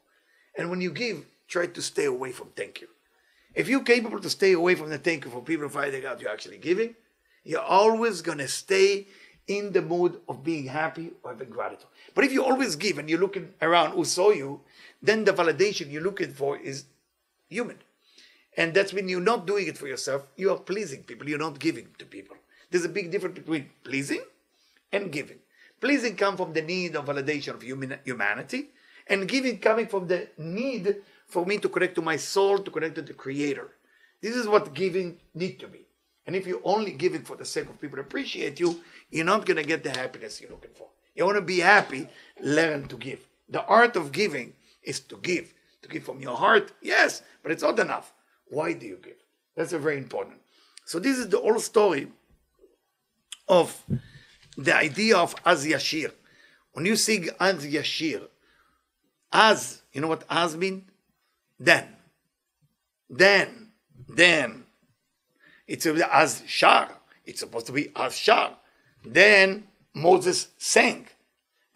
Speaker 1: And when you give, try to stay away from thank you. If you're capable to stay away from the thank you for people finding out you're actually giving, you're always going to stay in the mood of being happy or having gratitude. But if you always give and you're looking around who saw you, then the validation you're looking for is human. And that's when you're not doing it for yourself, you are pleasing people, you're not giving to people. There's a big difference between pleasing and giving. Pleasing comes from the need of validation of human, humanity, and giving coming from the need for me to connect to my soul, to connect to the Creator. This is what giving need to be. And if you only give it for the sake of people to appreciate you, you're not going to get the happiness you're looking for. You want to be happy, learn to give. The art of giving is to give. To give from your heart, yes, but it's not enough. Why do you give? That's a very important. So this is the whole story of the idea of Az Yashir. When you sing Az Yashir, Az, you know what Az mean? Then. Then. Then. It's a- Az Shar. It's supposed to be as Shar. Then Moses sang.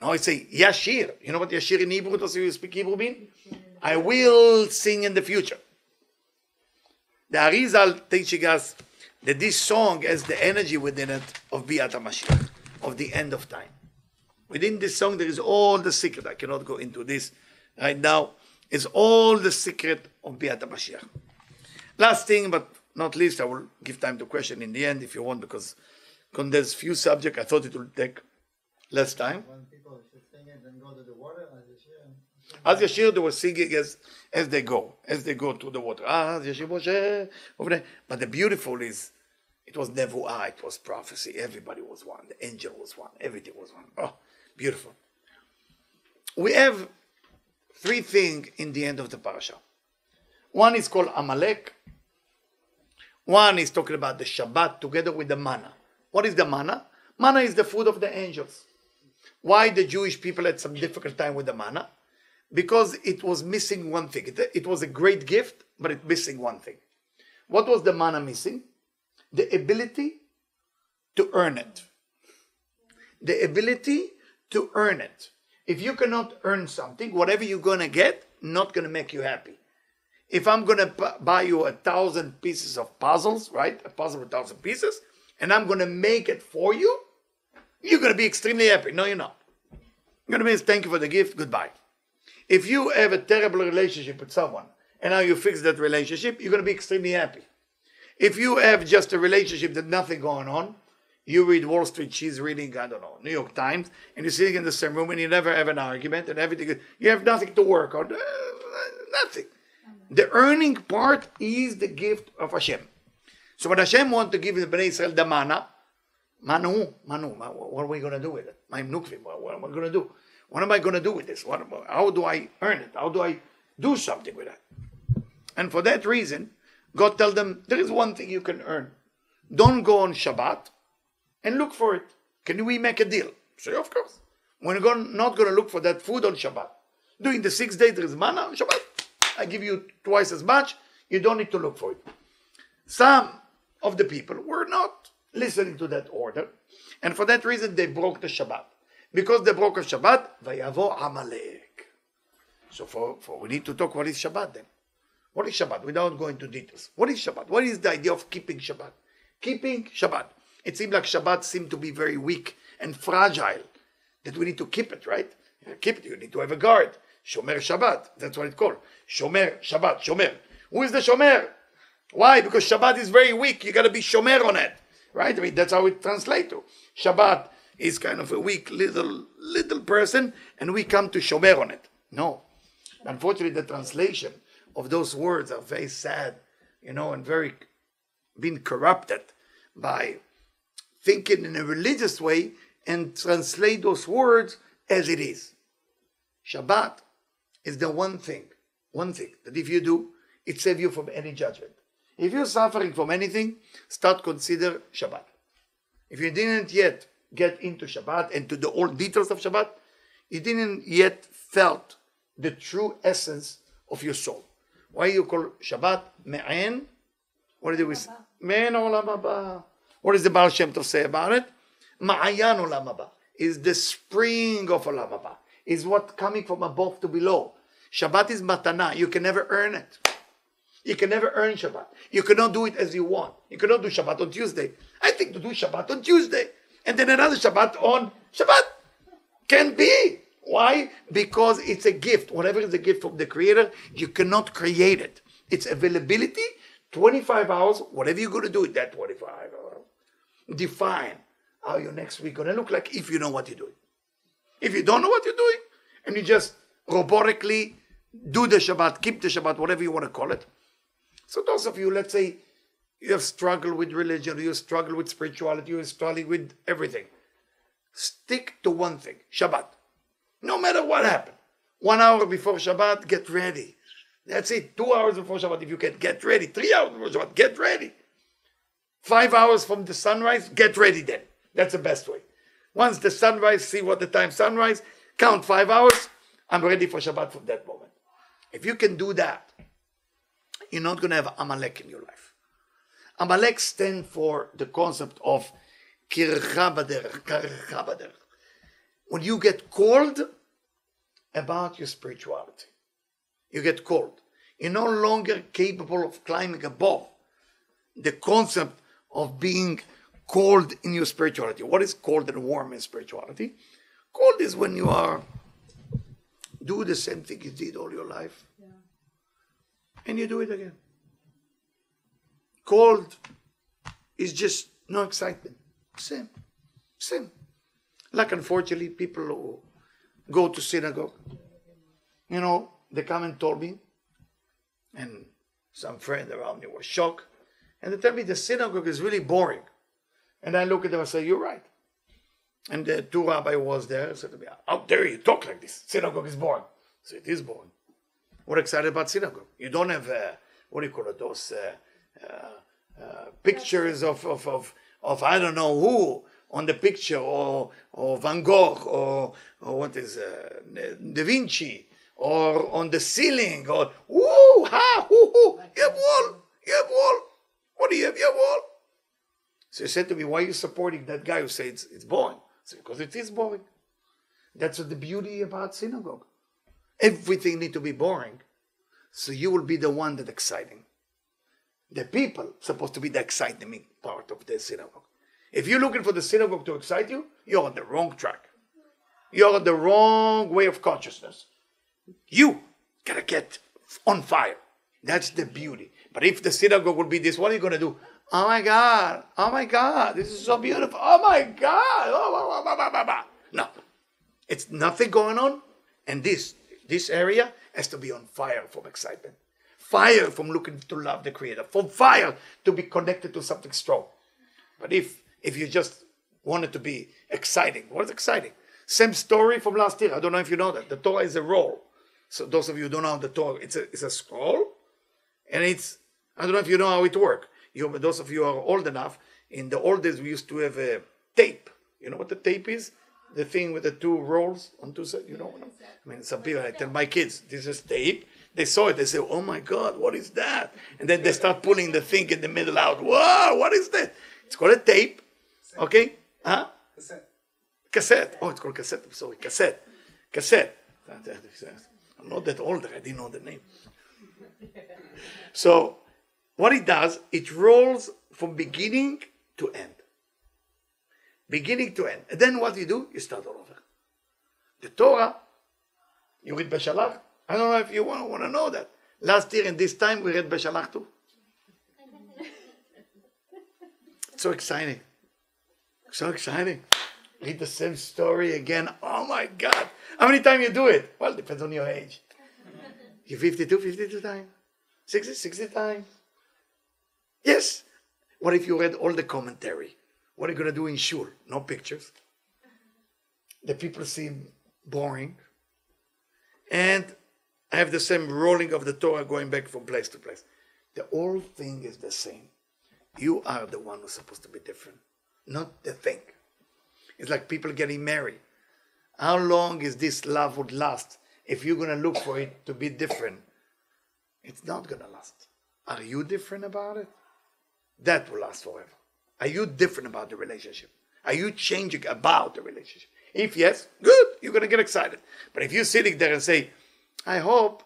Speaker 1: Now I say Yashir. You know what Yashir in Hebrew, does you speak Hebrew mean? I will sing in the future. The Arizal teaching us that this song has the energy within it of Biat HaMashiach, of the end of time. Within this song, there is all the secret. I cannot go into this right now. Is all the secret of Biat HaMashiach. Last thing, but not least, I will give time to question in the end if you want, because there's few subjects. I thought it would take less time.
Speaker 3: When people should sing it and go to the water
Speaker 1: Az Yashir, they were singing as, as they go, as they go to the water. As Yashir Moshe, over there. But the beautiful is, it was nevuah, it was prophecy. Everybody was one. The angel was one. Everything was one. Oh, beautiful. We have three things in the end of the parasha. One is called Amalek. One is talking about the Shabbat together with the manna. What is the manna? Manna is the food of the angels. Why the Jewish people had some difficult time with the manna? Because it was missing one thing. It, it was a great gift, but it's missing one thing. What was the manna missing? The ability to earn it. The ability to earn it. If you cannot earn something, whatever you're gonna get, not gonna make you happy. If I'm gonna bu- buy you a thousand pieces of puzzles, right? A puzzle with a thousand pieces, and I'm gonna make it for you, you're gonna be extremely happy. No, you're not. You're gonna be thank you for the gift, goodbye. If you have a terrible relationship with someone and now you fix that relationship, you're gonna be extremely happy. If you have just a relationship that nothing going on, you read Wall Street, she's reading, I don't know, New York Times, and you're sitting in the same room and you never have an argument and everything, you have nothing to work on, uh, nothing. The earning part is the gift of Hashem. So when Hashem wants to give the Bnei Israel the manna, Manu, Manu, what are we going to do with it? My nukvim, what am I going to do? What am I going to do with this? What, how do I earn it? How do I do something with it? And for that reason, God tell them, there is one thing you can earn. Don't go on Shabbat and look for it. Can we make a deal? Say, of course. We're not going to look for that food on Shabbat. During the six days, there is manna on Shabbat. I give you twice as much. You don't need to look for it. Some of the people were not listening to that order. And for that reason, they broke the Shabbat. Because they broke the Shabbat, Vayavo Amalek. So for, for we need to talk what is Shabbat then. What is Shabbat? Without going into details. What is Shabbat? What is the idea of keeping Shabbat? Keeping Shabbat. It seemed like Shabbat seemed to be very weak and fragile. That we need to keep it, right? Keep it. You need to have a guard. Shomer Shabbat. That's what it's called. Shomer Shabbat. Shomer. Who is the Shomer? Why? Because Shabbat is very weak. You got to be Shomer on it, right? I mean, that's how it translates to. Shabbat is kind of a weak little little person, and we come to Shomer on it. No, unfortunately, the translation of those words are very sad, you know, and very been corrupted by thinking in a religious way and translate those words as it is. Shabbat is the one thing, one thing that if you do, it saves you from any judgment. If you're suffering from anything, start consider Shabbat. If you didn't yet get into Shabbat and to the all details of Shabbat, you didn't yet felt the true essence of your soul. Why you call Shabbat Me'en? What do we say? Me'en Olam Haba. What does the Baal Shem Tov say about it? Ma'ayan Olam Haba is the spring of Olam Haba. Is what coming from above to below. Shabbat is matana. You can never earn it. You can never earn Shabbat. You cannot do it as you want. You cannot do Shabbat on Tuesday. I think to do Shabbat on Tuesday. And then another Shabbat on Shabbat. Can be. Why? Because it's a gift. Whatever is a gift from the Creator, you cannot create it. It's availability, 25 hours, whatever you're going to do with that 25 hours. Define how your next week going to look like if you know what you're doing. If you don't know what you're doing, and you just robotically do the Shabbat, keep the Shabbat, whatever you want to call it. So those of you, let's say, you have struggled with religion, you struggle with spirituality, you're struggling with everything. Stick to one thing, Shabbat. No matter what happened. One hour before Shabbat, get ready. That's it. Two hours before Shabbat, if you can, get ready. Three hours before Shabbat, get ready. Five hours from the sunrise, get ready then. That's the best way. Once the sunrise, see what the time sunrise, count five hours, I'm ready for Shabbat from that moment. If you can do that, you're not going to have Amalek in your life. Amalek stands for the concept of kircha baderech. When you get cold about your spirituality, you get cold. You're no longer capable of climbing above the concept of being cold in your spirituality. What is cold and warm in spirituality? Cold is when you are do the same thing you did all your life, and you do it again. Cold is just no excitement. Same, same. Like unfortunately, people who go to synagogue. You know, they come and told me, and some friend around me was shocked, and they tell me the synagogue is really boring. And I look at them and say, You're right. And the two rabbi was there and said to me, How dare you talk like this? Synagogue is boring. I said, It is boring. What excited about synagogue? You don't have, uh, what do you call it, those uh, uh, uh, pictures of, of, of, of I don't know who on the picture, or, or Van Gogh, or, or what is uh, Da Vinci, or on the ceiling, or woo, ha, hoo, hoo, you have wall, you have wall. What do you have? You have wall. So he said to me, Why are you supporting that guy who says it's, it's boring? Said, Because it is boring. That's the beauty about synagogue. Everything need to be boring. So you will be the one that exciting. The people supposed to be the exciting part of the synagogue. If you're looking for the synagogue to excite you, you're on the wrong track. You're on the wrong way of consciousness. You gotta get on fire. That's the beauty. But if the synagogue will be this, what are you gonna do? Oh my God! Oh my God! This is so beautiful! Oh my God! Oh, blah, blah, blah. No, it's nothing going on, and this this area has to be on fire from excitement, fire from looking to love the Creator, from fire to be connected to something strong. But if if you just want it to be exciting, what's exciting? Same story from last year. I don't know if you know that the Torah is a roll. So those of you who don't know the Torah, it's a it's a scroll, and it's I don't know if you know how it works. You, those of you who are old enough, in the old days we used to have a tape. You know what the tape is? The thing with the two rolls on two sides. You know. what I mean, some people. I tell my kids, this is tape. They saw it. They say, "Oh my God, what is that?" And then they start pulling the thing in the middle out. Whoa, what is that? It's called a tape. Okay? Huh?
Speaker 3: Cassette.
Speaker 1: Cassette. Oh, it's called cassette. I'm sorry, cassette. Cassette. Uh, I'm not that old. I didn't know the name. So, what it does, it rolls from beginning to end. Beginning to end. And then what you do? You start all over. The Torah, you read Beshalach. I don't know if you want, want to know that. Last year in this time, we read Beshalach too. so exciting. So exciting. Read the same story again. Oh my God. How many times you do it? Well, depends on your age. You 52, 52 times? 60, 60 times? Yes. What if you read all the commentary? What are you going to do in shul? No pictures. The people seem boring. And I have the same rolling of the Torah going back from place to place. The whole thing is the same. You are the one who's supposed to be different, not the thing. It's like people getting married. How long is this love would last if you're gonna look for it to be different? It's not gonna last. Are you different about it? That will last forever. Are you different about the relationship? Are you changing about the relationship? If yes, good, you're gonna get excited. But if you're sitting there and say, I hope,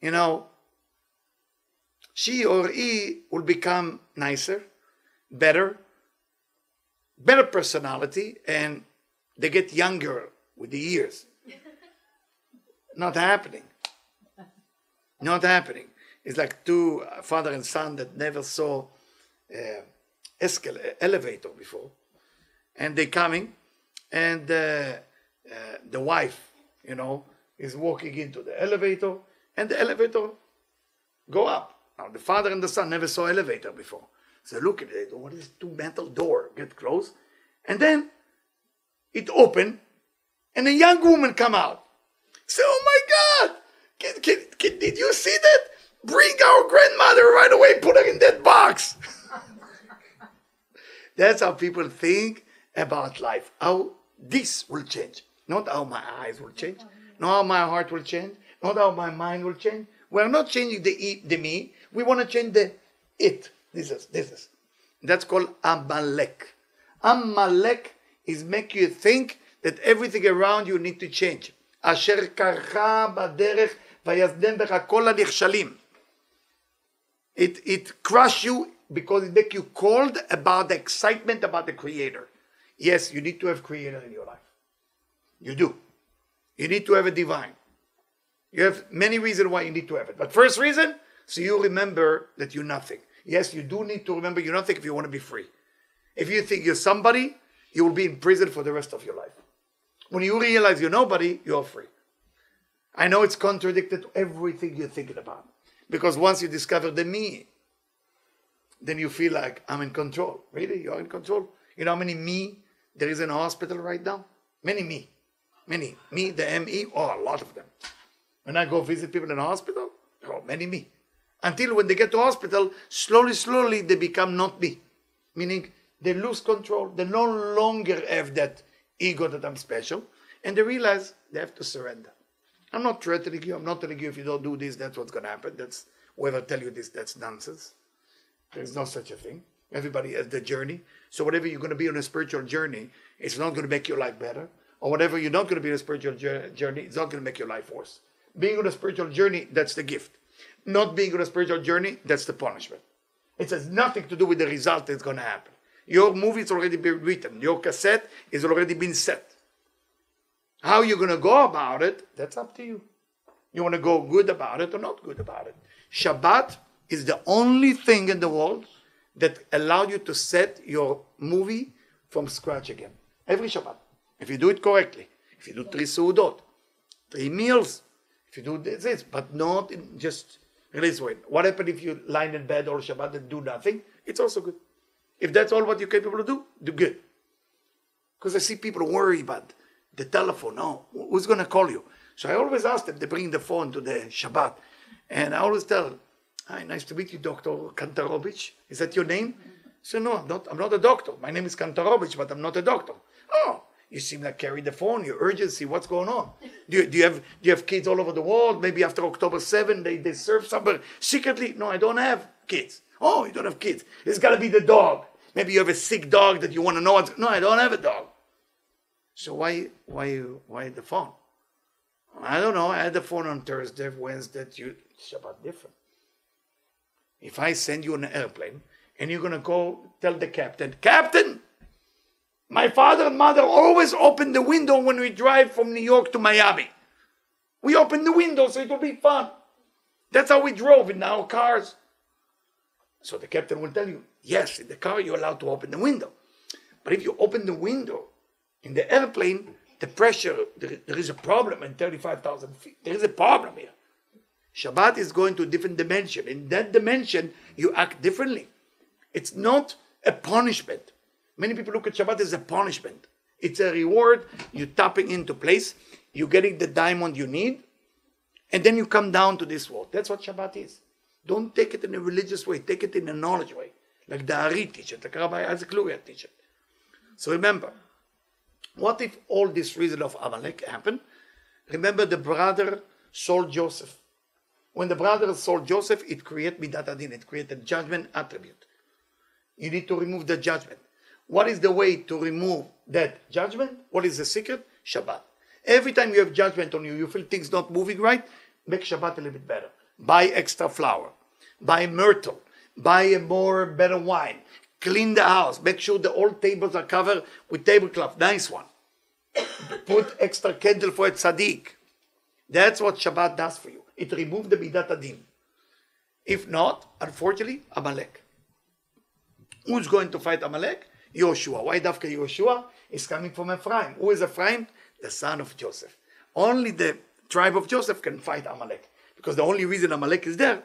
Speaker 1: you know, she or he will become nicer, better, better personality, and they get younger with the years. Not happening. Not happening. It's like two uh, father and son that never saw uh, escal- elevator before, and they coming, and uh, uh, the wife, you know, is walking into the elevator, and the elevator go up. Now the father and the son never saw elevator before, so look at it. What is two metal door? Get close, and then it open, and a young woman come out. Say, oh my God! Can, can, can, did you see that? Bring our grandmother right away. Put her in that box. That's how people think about life. How this will change. Not how my eyes will change. Not how my heart will change. Not how my mind will change. We're not changing the, e, the me. We want to change the it. This is this is. That's called Amalek. Amalek is make you think that everything around you need to change. אשר קרחה בדרך ויסדם בך כל הנכשלים. it, it crush you because it make you cold about the excitement about the creator. Yes, you need to have creator in your life. You do. You need to have a divine. You have many reasons why you need to have it. But first reason, so you remember that you're nothing. Yes, you do need to remember you're nothing if you want to be free. If you think you're somebody, you will be in prison for the rest of your life. When you realize you're nobody, you're free. I know it's contradicted to everything you're thinking about. Because once you discover the me, then you feel like I'm in control. Really? You're in control? You know how many me there is in a hospital right now? Many me. Many. Me, the ME, oh, a lot of them. When I go visit people in a hospital, oh, many me. Until when they get to hospital, slowly, slowly they become not me. Meaning they lose control. They no longer have that ego that I'm special. And they realize they have to surrender. I'm not threatening you. I'm not telling you if you don't do this, that's what's going to happen. That's whoever tell you this, that's nonsense. There's no such a thing. Everybody has the journey. So whatever you're going to be on a spiritual journey, it's not going to make your life better. Or whatever you're not going to be on a spiritual journey, it's not going to make your life worse. Being on a spiritual journey, that's the gift. Not being on a spiritual journey, that's the punishment. It has nothing to do with the result that's going to happen. Your movie is already been written. Your cassette is already been set. How you're going to go about it, that's up to you. You want to go good about it or not good about it. Shabbat is the only thing in the world that allows you to set your movie from scratch again. Every Shabbat. If you do it correctly. If you do three suudot, three meals, if you do this, but not in just release weight. What happens if you lie in bed all Shabbat and do nothing? It's also good. If that's all what you're capable to do, do good. Because I see people worry about the telephone. No, who's going to call you? So I always ask them to bring the phone to the Shabbat. And I always tell, hi, nice to meet you, Dr. Kantarovich. Is that your name? So no, I'm not, I'm not a doctor. My name is Kantarovich, but I'm not a doctor. Oh, you seem like carry the phone, your urgency, what's going on? Do you, do you have do you have kids all over the world? Maybe after October 7, they, they serve secretly? No, I don't have kids. Oh, you don't have kids. It's gotta be the dog. Maybe you have a sick dog that you want to know. No, I don't have a dog. So why why why the phone? I don't know. I had the phone on Thursday, Wednesday, Tuesday, Shabbat different. If I send you an airplane and you're gonna go tell the captain, Captain, my father and mother always open the window when we drive from New York to Miami. We open the window so it'll be fun. That's how we drove in our cars. So the captain will tell you, yes, in the car you're allowed to open the window. But if you open the window in the airplane, the pressure, there, there is a problem in 35,000 feet. There is a problem here. Shabbat is going to a different dimension. In that dimension, you act differently. It's not a punishment. Many people look at Shabbat as a punishment. It's a reward. You're tapping into place. You're getting the diamond you need. And then you come down to this world. That's what Shabbat is. Don't take it in a religious way. Take it in a knowledge way. Like the Ari teacher, the Rabbi Isaac Luria teacher. So remember, what if all this reason of Amalek happened? Remember the brother sold Joseph. When the brother sold Joseph, it created midat adin, it created judgment attribute. You need to remove the judgment. What is the way to remove that judgment? What is the secret? Shabbat. Every time you have judgment on you, you feel things not moving right, make Shabbat a little bit better. Buy extra flour, buy myrtle, buy a more better wine, clean the house, make sure the old tables are covered with tablecloth, nice one. Put extra candle for a tzaddik. That's what Shabbat does for you. It removes the midat adin. If not, unfortunately, Amalek. Who's going to fight Amalek? Yoshua. Why Dafka Yoshua? Is coming from Ephraim. Who is Ephraim? The son of Joseph. Only the tribe of Joseph can fight Amalek. Because the only reason Amalek is there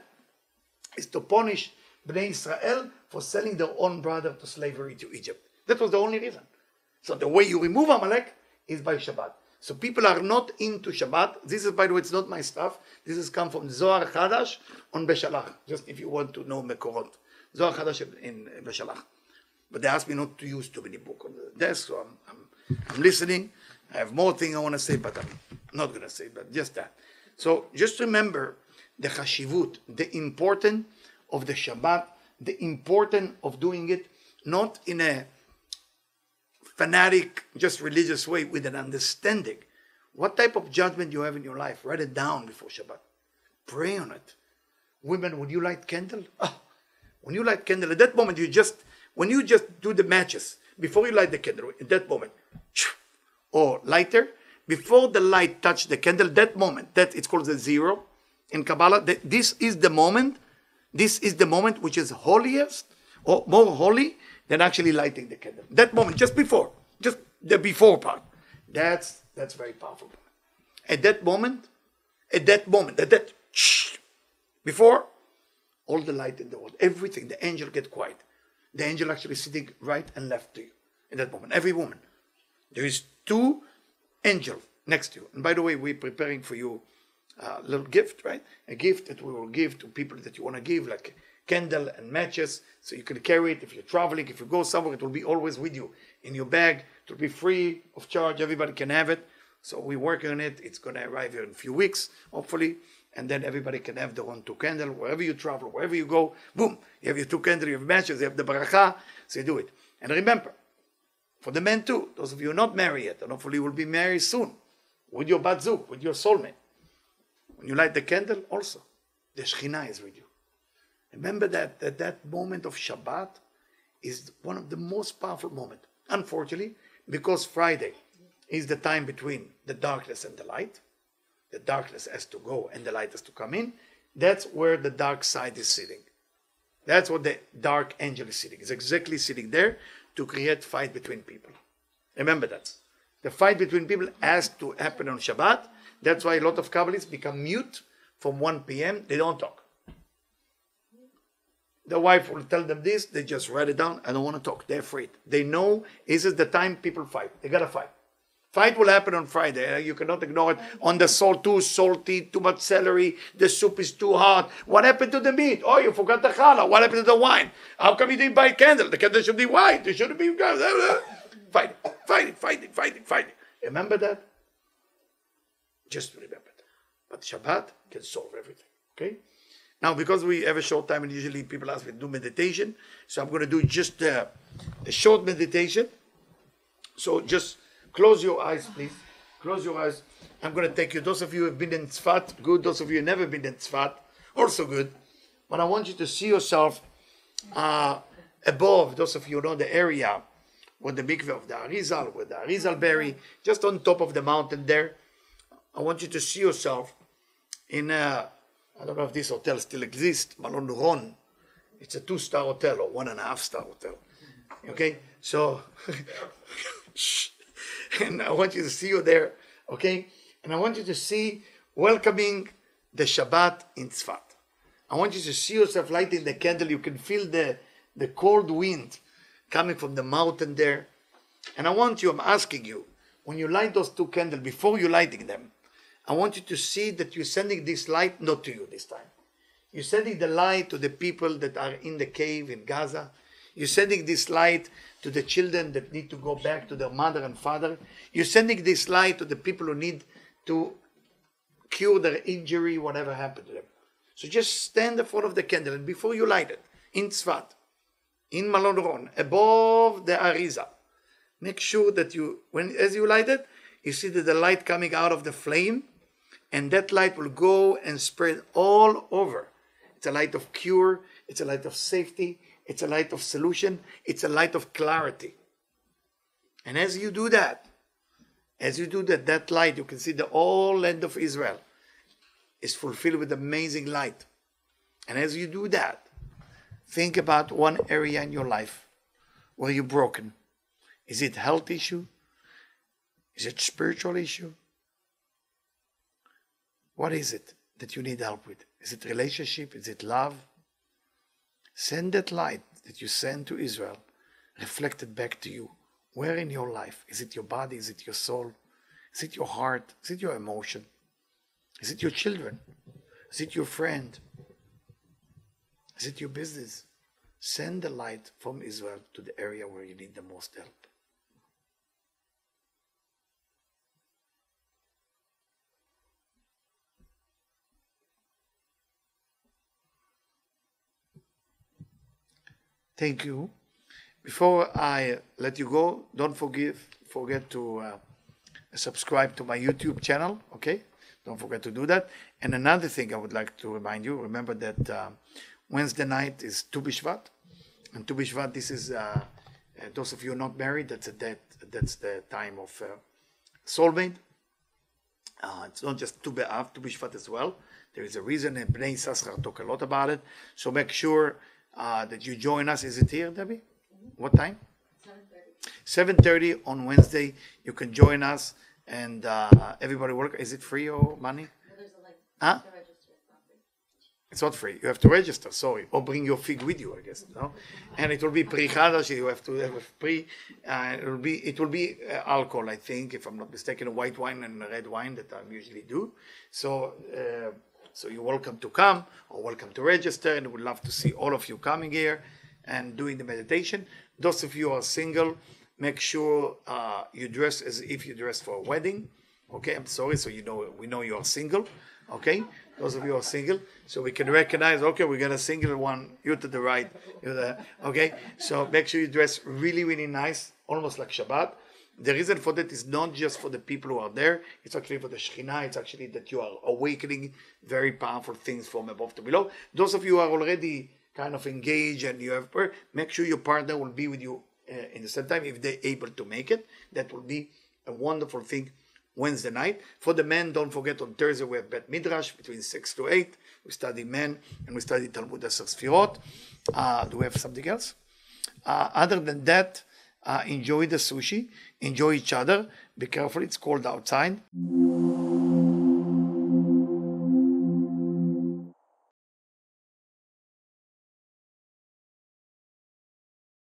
Speaker 1: is to punish Bnei Israel for selling their own brother to slavery to Egypt. That was the only reason. So the way you remove Amalek is by Shabbat. So people are not into Shabbat. This is, by the way, it's not my stuff. This has come from Zohar Chadash on Beshalach. Just if you want to know Mekorot. Zohar Chadash in Beshalach. But they asked me not to use too many books on the desk, so I'm, I'm, I'm listening. I have more things I want to say, but I'm not going to say, but just that. So just remember the chashivut, the importance of the Shabbat, the importance of doing it not in a fanatic, just religious way, with an understanding. What type of judgment you have in your life? Write it down before Shabbat. Pray on it. Women, would you light candle? Oh, when you light candle, at that moment you just when you just do the matches before you light the candle, in that moment, or lighter, before the light touch the candle, that moment, that it's called the zero in Kabbalah. That this is the moment. This is the moment which is holiest or more holy than actually lighting the candle. That moment, just before, just the before part. That's That's very powerful. At that moment, at that moment, at that shh, before all the light in the world, everything, the angel get quiet. The angel actually sitting right and left to you in that moment. Every woman. There is two angel next to you. And by the way, we're preparing for you a little gift, right? A gift that we will give to people that you want to give, like candle and matches, so you can carry it if you're traveling. If you go somewhere, it will be always with you in your bag. It will be free of charge. Everybody can have it. So we're working on it. It's going to arrive here in a few weeks, hopefully. And then everybody can have their own two candle wherever you travel, wherever you go. Boom! You have your two candle, you have matches, you have the baracha. So you do it. And remember, for the men too, those of you not married yet, and hopefully you will be married soon, with your batzuk, with your soulmate. When you light the candle, also, the Shekhinah is with you. Remember that, that that moment of Shabbat is one of the most powerful moments. Unfortunately, because Friday is the time between the darkness and the light, the darkness has to go and the light has to come in. That's where the dark side is sitting. That's what the dark angel is sitting. It's exactly sitting there to create fight between people. Remember that. The fight between people has to happen on Shabbat. That's why a lot of Kabbalists become mute from 1 p.m. They don't talk. The wife will tell them this, they just write it down. I don't want to talk. They're afraid. They know this is the time people fight. They gotta fight. Fight will happen on Friday. Uh, you cannot ignore it. On the salt, too salty, too much celery. The soup is too hot. What happened to the meat? Oh, you forgot the challah. What happened to the wine? How come you didn't buy a candle? The candle should be white. It shouldn't be. Fight fight fight fight fight. Remember that? Just remember that. But Shabbat can solve everything. Okay? Now, because we have a short time, and usually people ask me to do meditation, so I'm going to do just uh, a short meditation. So just close your eyes, please. Close your eyes. I'm going to take you. Those of you who have been in Tzfat, good. Those of you who have never been in Tzfat, also good. But I want you to see yourself uh, above. Those of you who know the area where the mikveh of the Arizal, where the Arizal berry, just on top of the mountain there. I want you to see yourself in a I don't know if this hotel still exists, Malon Ron. It's a two star hotel or one and a half star hotel. Okay? So, and I want you to see you there. Okay? And I want you to see welcoming the Shabbat in Tzfat. I want you to see yourself lighting the candle. You can feel the, the cold wind coming from the mountain there. And I want you, I'm asking you, when you light those two candles, before you lighting them, I want you to see that you're sending this light not to you this time. You're sending the light to the people that are in the cave in Gaza. You're sending this light to the children that need to go back to their mother and father. You're sending this light to the people who need to cure their injury, whatever happened to them. So just stand in front of the candle and before you light it, in Tzfat, in Malon Ron, above the Ariza, make sure that you, when as you light it, you see that the light coming out of the flame and that light will go and spread all over. It's a light of cure, it's a light of safety, it's a light of solution, it's a light of clarity. And as you do that, as you do that, that light, you can see the whole land of Israel is fulfilled with amazing light. And as you do that, think about one area in your life where you're broken. Is it health issue? Is it spiritual issue? What is it that you need help with? Is it relationship? Is it love? Send that light that you send to Israel reflected back to you. Where in your life? Is it your body? Is it your soul? Is it your heart? Is it your emotion? Is it your children? Is it your friend? Is it your business? Send the light from Israel to the area where you need the most help. Thank you. Before I let you go, don't forget forget to uh, subscribe to my YouTube channel. Okay, don't forget to do that. And another thing I would like to remind you: remember that uh, Wednesday night is Tu B'Shvat, and Tu B'Shvat. This is uh, uh, those of you not married. That's a that that's the time of uh, soulmate. Uh, it's not just Tu B'Av, Tu B'Shvat as well. There is a reason, and Bnei Yissaschar talk a lot about it. So make sure uh, that you join us. Is it here, Debbie? What time? 7.30 on Wednesday. You can join us and uh, everybody work. Is it free or money? Huh? It's not free. You have to register. Sorry, or bring your fig with you, I guess. No, and it will be pri chadash. You have to have pri. Uh, it will be it will be uh, alcohol, I think, if I'm not mistaken, white wine and red wine that I usually do. So. Uh, so you're welcome to come or welcome to register, and we'd love to see all of you coming here and doing the meditation. Those of you who are single, make sure uh, you dress as if you dress for a wedding. Okay, I'm sorry, so you know we know you are single. Okay, those of you who are single, so we can recognize. Okay, we're gonna single one. You to the right. You the okay. So make sure you dress really, really nice, almost like Shabbat. The reason for that is not just for the people who are there. It's actually for the Shekhinah. It's actually that you are awakening very powerful things from above to below. Those of you who are already kind of engaged and you have make sure your partner will be with you uh, in the same time if they're able to make it. That will be a wonderful thing Wednesday night. For the men, don't forget on Thursday we have Bet Midrash between 6 to 8. We study men and we study Talmud Eser Sfirot. Uh, do we have something else? Uh, other than that, Uh, enjoy the sushi, enjoy each other. Be careful, it's cold outside.